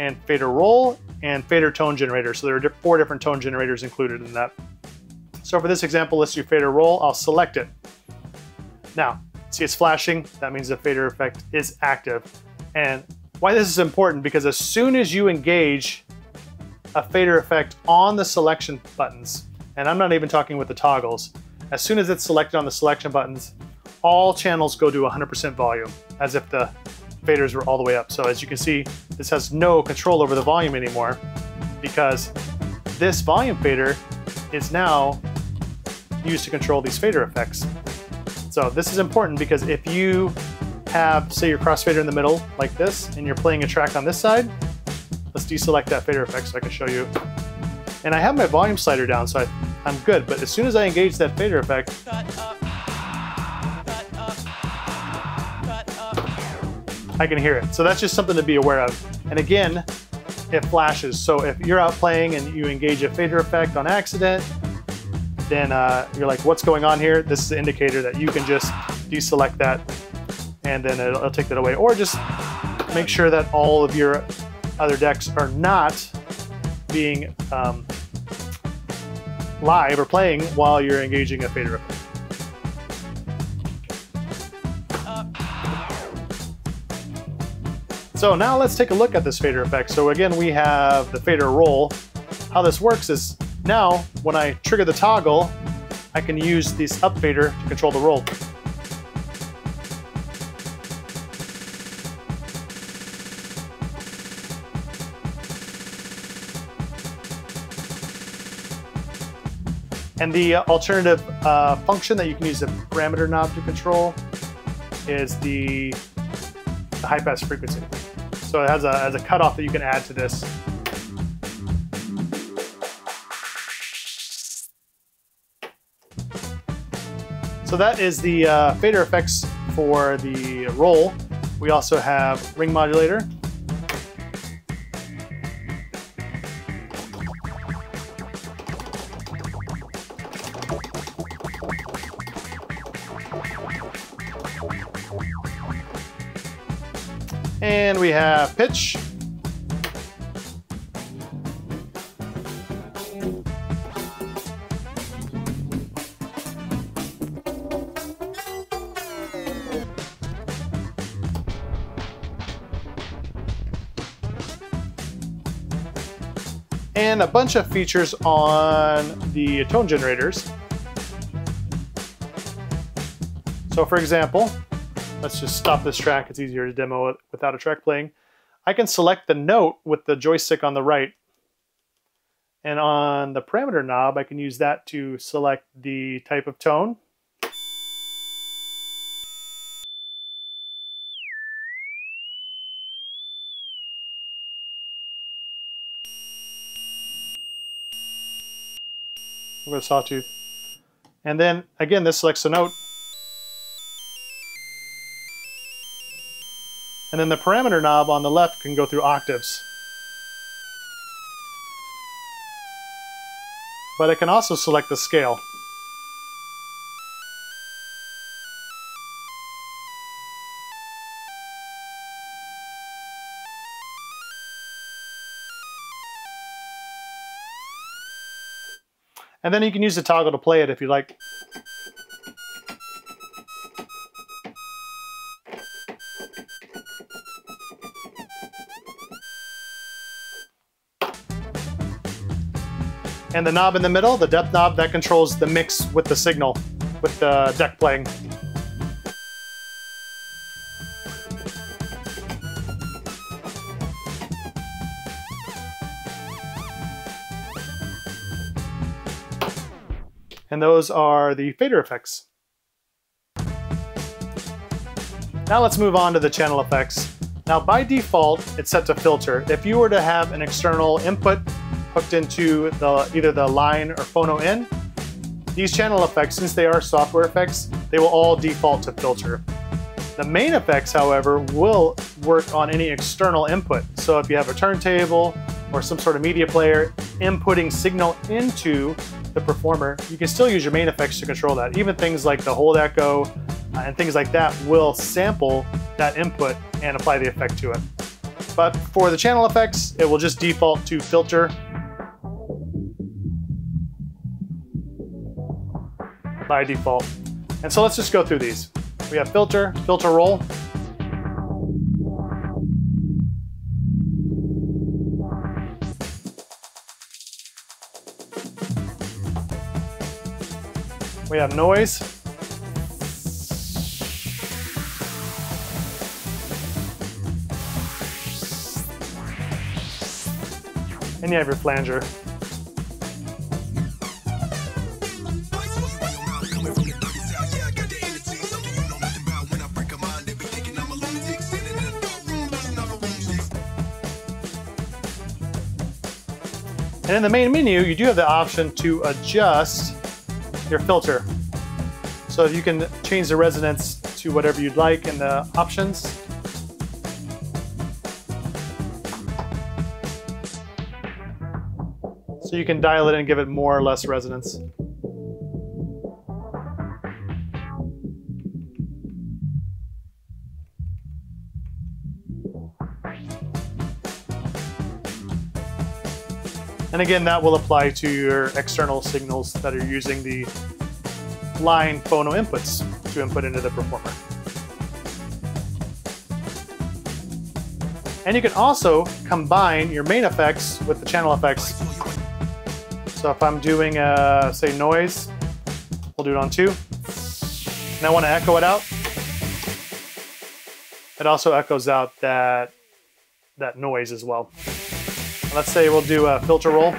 and fader roll, and fader tone generator. So there are four different tone generators included in that. So for this example, let's do fader roll. I'll select it. Now, see it's flashing. That means the fader effect is active. And why this is important, because as soon as you engage a fader effect on the selection buttons, and I'm not even talking with the toggles, as soon as it's selected on the selection buttons, all channels go to 100% volume, as if the faders were all the way up. So as you can see, this has no control over the volume anymore, because this volume fader is now used to control these fader effects. So this is important because if you have, say your crossfader in the middle like this, and you're playing a track on this side, let's deselect that fader effect so I can show you. And I have my volume slider down, so I, I'm good, but as soon as I engage that fader effect, I can hear it. So that's just something to be aware of. And again, it flashes. So if you're out playing and you engage a fader effect on accident, then uh, you're like, what's going on here? This is an indicator that you can just deselect that and then it'll, it'll take that away. Or just make sure that all of your other decks are not being um, live or playing while you're engaging a fader effect. So now let's take a look at this fader effect. So again, we have the fader roll. How this works is now when I trigger the toggle, I can use this up fader to control the roll. And the alternative uh, function that you can use the parameter knob to control is the, the high pass frequency. So it has a, has a cutoff that you can add to this. So that is the uh, fader effects for the roll. We also have ring modulator, And we have pitch. And a bunch of features on the tone generators. So for example, Let's just stop this track. It's easier to demo it without a track playing. I can select the note with the joystick on the right. And on the parameter knob, I can use that to select the type of tone. I'm going to sawtooth. And then again, this selects a note. And then the parameter knob on the left can go through octaves. But it can also select the scale. And then you can use the toggle to play it if you like. And the knob in the middle, the depth knob, that controls the mix with the signal, with the deck playing. And those are the fader effects. Now let's move on to the channel effects. Now by default, it's set to filter. If you were to have an external input hooked into the either the line or phono in, these channel effects, since they are software effects, they will all default to filter. The main effects, however, will work on any external input. So if you have a turntable or some sort of media player inputting signal into the performer, you can still use your main effects to control that. Even things like the hold echo uh, and things like that will sample that input and apply the effect to it. But for the channel effects, it will just default to filter by default. And so let's just go through these. We have filter, filter roll, We have noise. And you have your flanger. And in the main menu, you do have the option to adjust your filter. So if you can change the resonance to whatever you'd like in the options. So you can dial it in and give it more or less resonance. And again, that will apply to your external signals that are using the line phono inputs to input into the performer. And you can also combine your main effects with the channel effects. So if I'm doing, uh, say, noise, we'll do it on two. And I want to echo it out. It also echoes out that, that noise as well. Let's say we'll do a filter roll.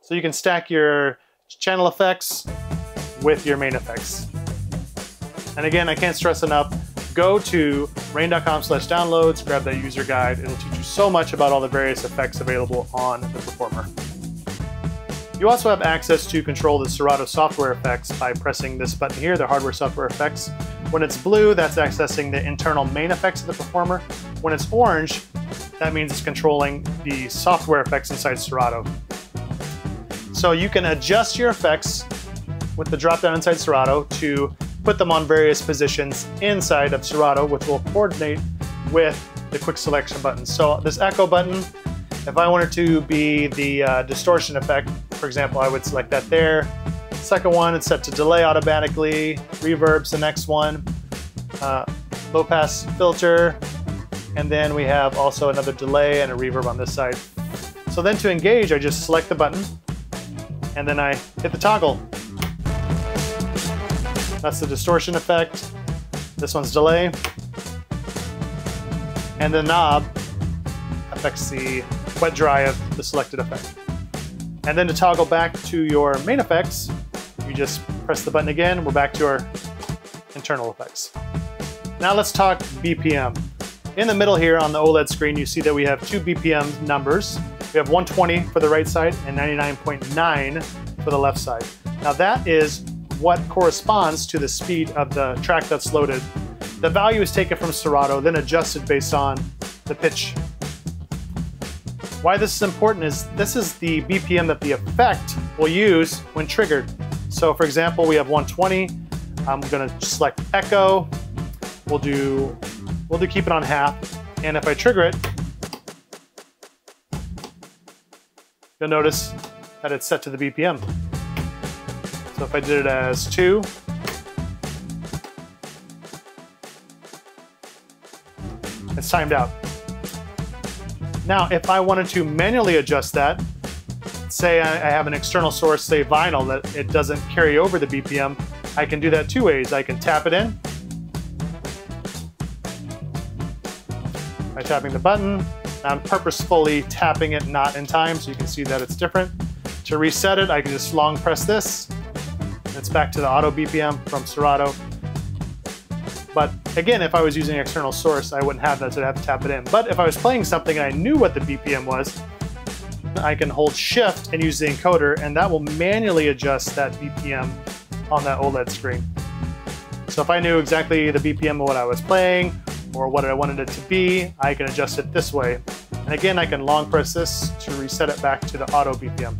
So you can stack your channel effects with your main effects. And again, I can't stress enough, go to rane.com slash downloads, grab that user guide. It'll teach you so much about all the various effects available on the Performer. You also have access to control the Serato software effects by pressing this button here, the hardware software effects. When it's blue, that's accessing the internal main effects of the performer. When it's orange, that means it's controlling the software effects inside Serato. So you can adjust your effects with the drop-down inside Serato to put them on various positions inside of Serato, which will coordinate with the quick selection buttons. So this echo button, if I wanted to be the uh, distortion effect, for example, I would select that there. Second one, it's set to delay automatically. Reverb's the next one. Uh, low pass filter. And then we have also another delay and a reverb on this side. So then to engage, I just select the button and then I hit the toggle. That's the distortion effect. This one's delay. And the knob affects the wet dry of the selected effect. And then to toggle back to your main effects, you just press the button again, we're back to our internal effects. Now let's talk BPM. in the middle here on the OLED screen, you see that we have two BPM numbers. We have 120 for the right side and 99.9 for the left side. Now that is what corresponds to the speed of the track that's loaded. The value is taken from Serato, then adjusted based on the pitch. Why this is important is this is the BPM that the effect will use when triggered. So for example, we have 120. I'm gonna select echo. We'll do We'll do keep it on half. And if I trigger it, you'll notice that it's set to the BPM. So if I did it as two, it's timed out. Now, if I wanted to manually adjust that, say I have an external source, say vinyl, that it doesn't carry over the BPM, I can do that two ways. I can tap it in, by tapping the button. I'm purposefully tapping it not in time so you can see that it's different. To reset it, I can just long press this. Back to the auto BPM from Serato. But again, if I was using an external source, I wouldn't have that, so I'd have to tap it in. But if I was playing something and I knew what the BPM was, I can hold shift and use the encoder, and that will manually adjust that BPM on that OLED screen. So if I knew exactly the BPM of what I was playing, or what I wanted it to be, I can adjust it this way. And again, I can long press this to reset it back to the auto BPM.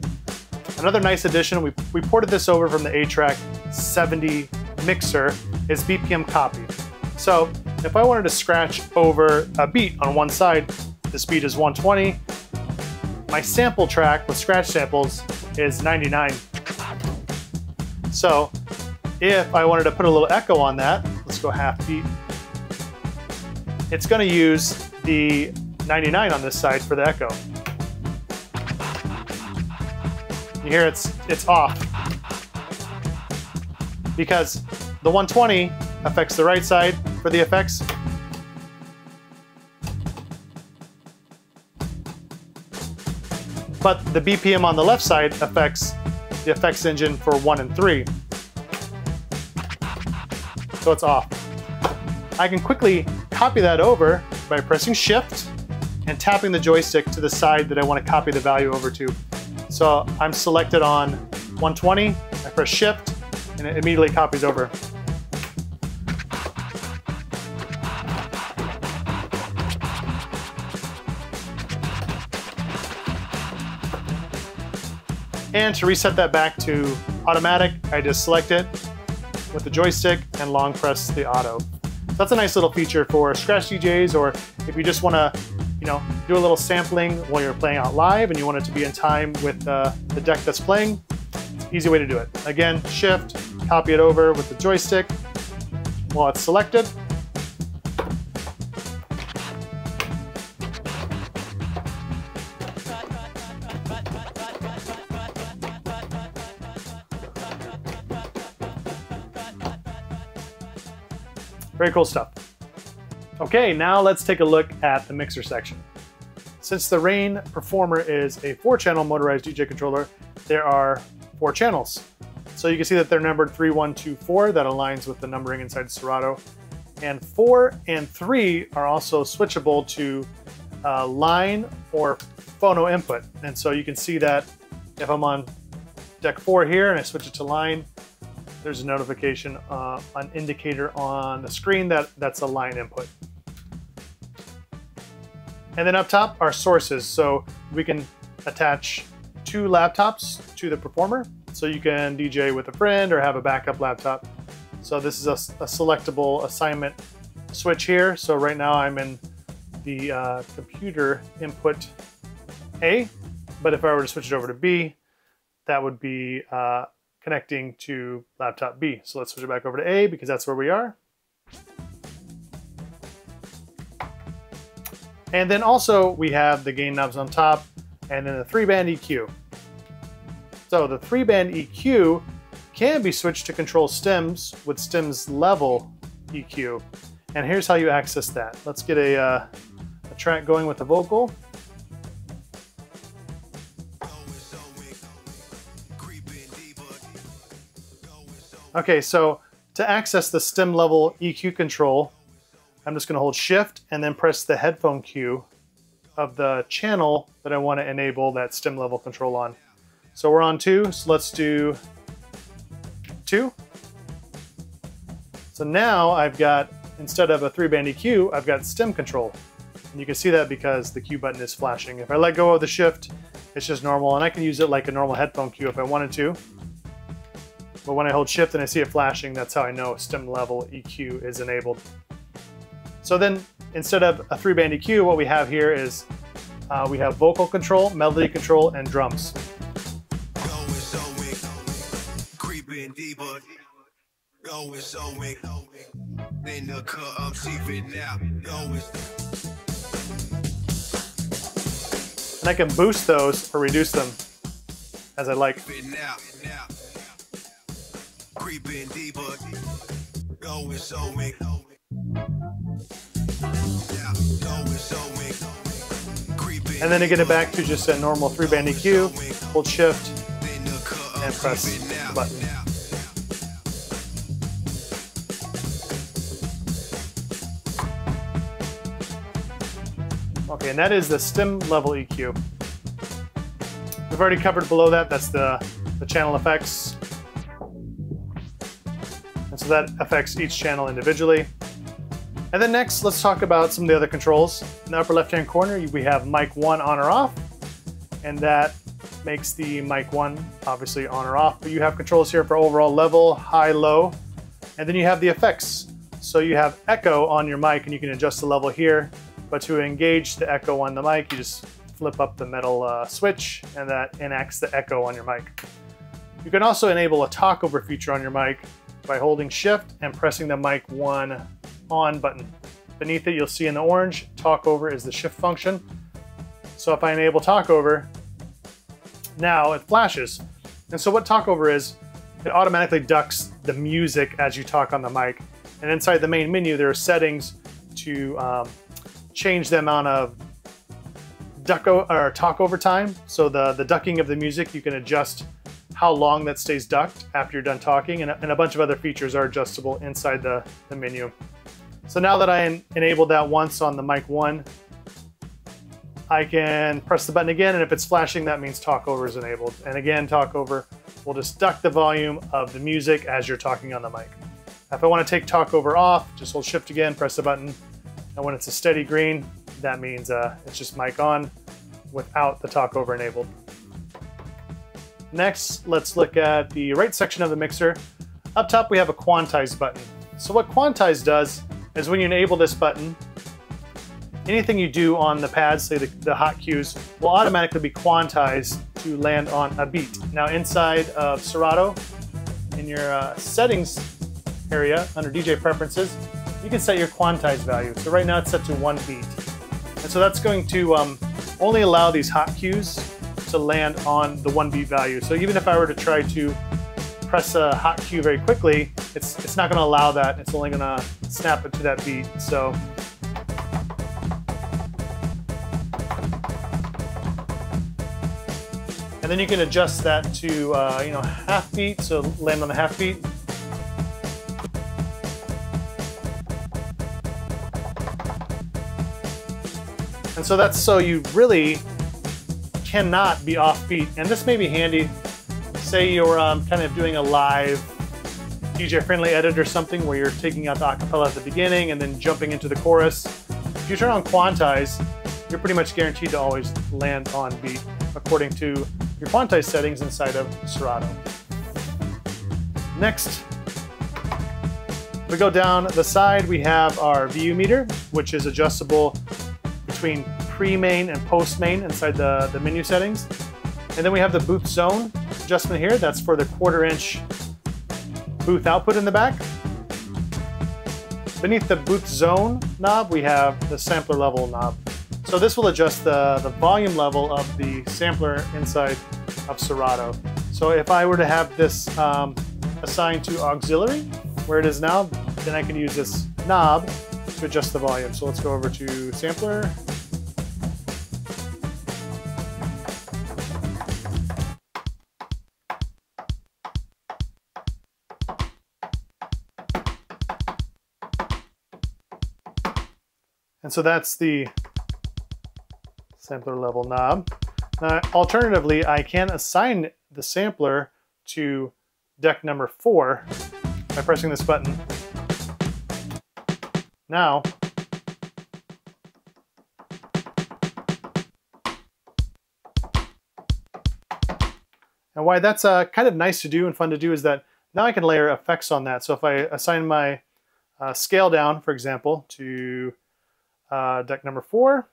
Another nice addition, we, we ported this over from the A-Trak 70 mixer, is BPM copy. So if I wanted to scratch over a beat on one side, the speed is 120. My sample track with scratch samples is 99. So if I wanted to put a little echo on that, let's go half beat it's going to use the 99 on this side for the echo. You hear it's, it's off. Because the 120 affects the right side for the effects. But the BPM on the left side affects the effects engine for 1 and 3. So it's off. I can quickly copy that over by pressing shift and tapping the joystick to the side that I want to copy the value over to. So I'm selected on 120, I press shift, and it immediately copies over. And to reset that back to automatic, I just select it with the joystick and long press the auto that's a nice little feature for scratch DJs or if you just want to, you know, do a little sampling while you're playing out live and you want it to be in time with uh, the deck that's playing. Easy way to do it. Again, shift, copy it over with the joystick while it's selected. Very cool stuff. Okay, now let's take a look at the mixer section. Since the Rane Performer is a four channel motorized DJ controller, there are four channels. So you can see that they're numbered 3124, that aligns with the numbering inside Serato. And four and three are also switchable to uh, line or phono input. And so you can see that if I'm on deck four here and I switch it to line, there's a notification, uh, an indicator on the screen that that's a line input. And then up top are sources. So we can attach two laptops to the performer. So you can DJ with a friend or have a backup laptop. So this is a, a selectable assignment switch here. So right now I'm in the uh, computer input A, but if I were to switch it over to B, that would be uh, connecting to laptop B. So let's switch it back over to A because that's where we are. And then also we have the gain knobs on top and then the three band EQ. So the three band EQ can be switched to control stems with stems level EQ. And here's how you access that. Let's get a, uh, a track going with the vocal. Okay, so to access the stem level EQ control, I'm just going to hold shift and then press the headphone cue of the channel that I want to enable that stem level control on. So we're on two, so let's do two. So now I've got, instead of a three band EQ, I've got stem control. And you can see that because the cue button is flashing. If I let go of the shift, it's just normal, and I can use it like a normal headphone cue if I wanted to. But when I hold shift and I see it flashing, that's how I know stem level EQ is enabled. So then instead of a three band EQ, what we have here is uh, we have vocal control, melody control, and drums. And I can boost those or reduce them as I like. And then to get it back to just a normal three band EQ, hold shift and press the button. Okay, and that is the stem level EQ. We've already covered below that, that's the, the channel effects. And so that affects each channel individually. And then next, let's talk about some of the other controls. In the upper left-hand corner, we have mic one on or off, and that makes the mic one obviously on or off. But you have controls here for overall level, high, low, and then you have the effects. So you have echo on your mic, and you can adjust the level here. But to engage the echo on the mic, you just flip up the metal uh, switch, and that enacts the echo on your mic. You can also enable a talkover feature on your mic by holding shift and pressing the mic one on button. Beneath it, you'll see in the orange, talk over is the shift function. So if I enable talk over, now it flashes. And so what talk over is, it automatically ducks the music as you talk on the mic. And inside the main menu, there are settings to um, change the amount of duck or talk over time. So the, the ducking of the music, you can adjust how long that stays ducked after you're done talking, and a, and a bunch of other features are adjustable inside the, the menu. So now that I en enabled that once on the mic one, I can press the button again, and if it's flashing, that means talkover is enabled. And again, talkover will just duck the volume of the music as you're talking on the mic. If I want to take talkover off, just hold shift again, press the button, and when it's a steady green, that means uh, it's just mic on without the talkover enabled. Next, let's look at the right section of the mixer. Up top, we have a quantize button. So what quantize does is when you enable this button, anything you do on the pads, say the, the hot cues, will automatically be quantized to land on a beat. Now inside of Serato, in your uh, settings area under DJ preferences, you can set your quantize value. So right now it's set to one beat. And so that's going to um, only allow these hot cues to land on the one beat value. So even if I were to try to press a hot cue very quickly, it's, it's not gonna allow that. It's only gonna snap it to that beat. So And then you can adjust that to, uh, you know, half beat, so land on the half beat. And so that's so you really cannot be off beat. And this may be handy say you're um, kind of doing a live DJ friendly edit or something where you're taking out the acapella at the beginning and then jumping into the chorus. If you turn on quantize, you're pretty much guaranteed to always land on beat according to your quantize settings inside of Serato. Next, we go down the side, we have our VU meter, which is adjustable between pre-main and post-main inside the, the menu settings. And then we have the booth zone adjustment here. That's for the quarter inch booth output in the back. Beneath the booth zone knob, we have the sampler level knob. So this will adjust the, the volume level of the sampler inside of Serato. So if I were to have this um, assigned to auxiliary, where it is now, then I can use this knob to adjust the volume. So let's go over to sampler, And so that's the sampler level knob. Now, alternatively, I can assign the sampler to deck number four by pressing this button. Now, and why that's uh, kind of nice to do and fun to do is that now I can layer effects on that. So if I assign my uh, scale down, for example, to uh, deck number four,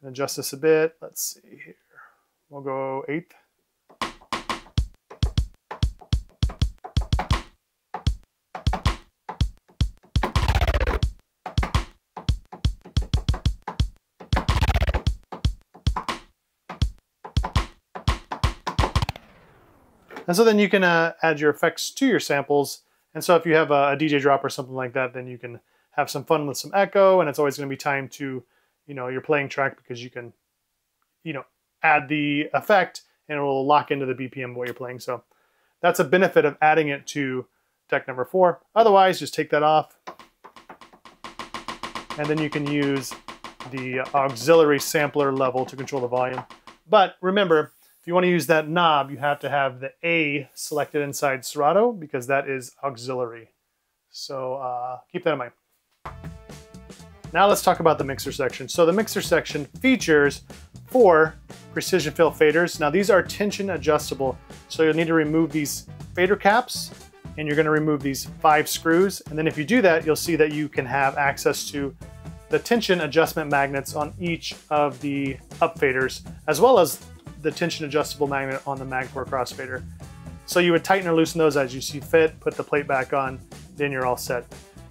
and adjust this a bit. Let's see here. We'll go eighth. And so then you can uh, add your effects to your samples. And so if you have a, a, DJ drop or something like that, then you can have some fun with some echo and it's always going to be time to, you know, your playing track because you can, you know, add the effect and it will lock into the BPM what you're playing. So that's a benefit of adding it to deck number four. Otherwise, just take that off. And then you can use the auxiliary sampler level to control the volume. But remember, if you want to use that knob, you have to have the A selected inside Serato because that is auxiliary. So uh, keep that in mind. Now let's talk about the mixer section. So the mixer section features four precision feel faders. Now these are tension adjustable, so you'll need to remove these fader caps and you're gonna remove these five screws. And then if you do that, you'll see that you can have access to the tension adjustment magnets on each of the up faders, as well as the tension adjustable magnet on the Mag4 crossfader. So you would tighten or loosen those as you see fit, put the plate back on, then you're all set.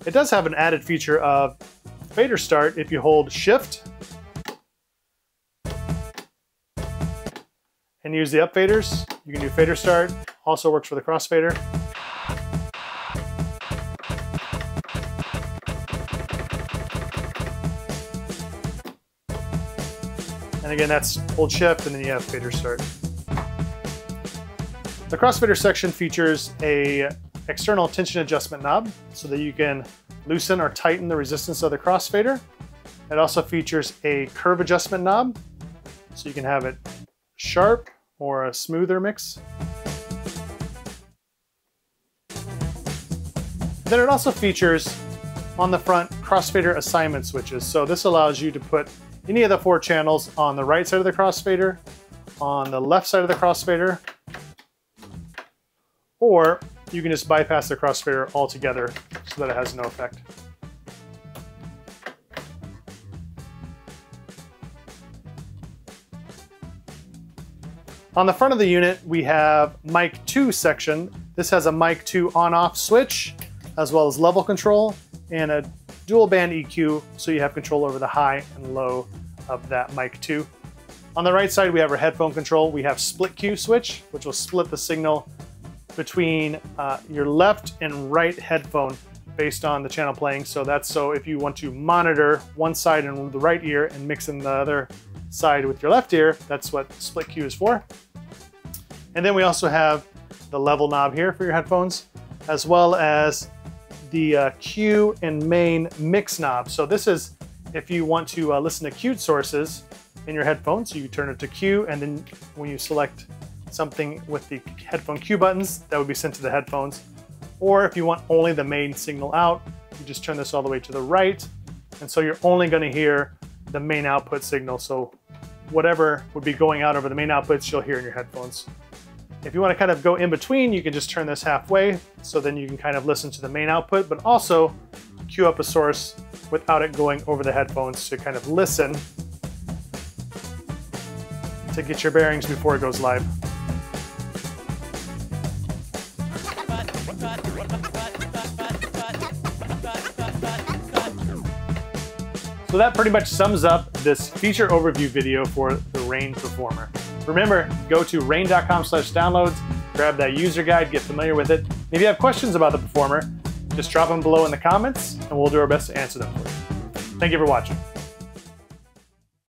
It does have an added feature of fader start if you hold shift and use the up faders. You can do fader start, also works for the crossfader. And again, that's hold shift and then you have fader start. The crossfader section features a external tension adjustment knob so that you can loosen or tighten the resistance of the crossfader. It also features a curve adjustment knob so you can have it sharp or a smoother mix. Then it also features on the front crossfader assignment switches. So this allows you to put any of the four channels on the right side of the crossfader, on the left side of the crossfader, or you can just bypass the crossfader altogether so that it has no effect. On the front of the unit, we have mic 2 section. This has a mic 2 on-off switch, as well as level control, and a dual band EQ, so you have control over the high and low of that mic 2. On the right side, we have our headphone control. We have split cue switch, which will split the signal between uh, your left and right headphone based on the channel playing. So that's so if you want to monitor one side in the right ear and mix in the other side with your left ear, that's what split cue is for. And then we also have the level knob here for your headphones, as well as the uh, cue and main mix knob. So this is if you want to uh, listen to cute sources in your headphones, so you turn it to Q, and then when you select something with the headphone cue buttons, that would be sent to the headphones. Or if you want only the main signal out, you just turn this all the way to the right, and so you're only going to hear the main output signal. So whatever would be going out over the main outputs, you'll hear in your headphones. If you want to kind of go in between, you can just turn this halfway, so then you can kind of listen to the main output, but also cue up a source without it going over the headphones to kind of listen to get your bearings before it goes live. So that pretty much sums up this feature overview video for the Rane Performer. Remember, go to rane.com slash downloads, grab that user guide, get familiar with it. If you have questions about the Performer, just drop them below in the comments and we'll do our best to answer them for you. Thank you for watching.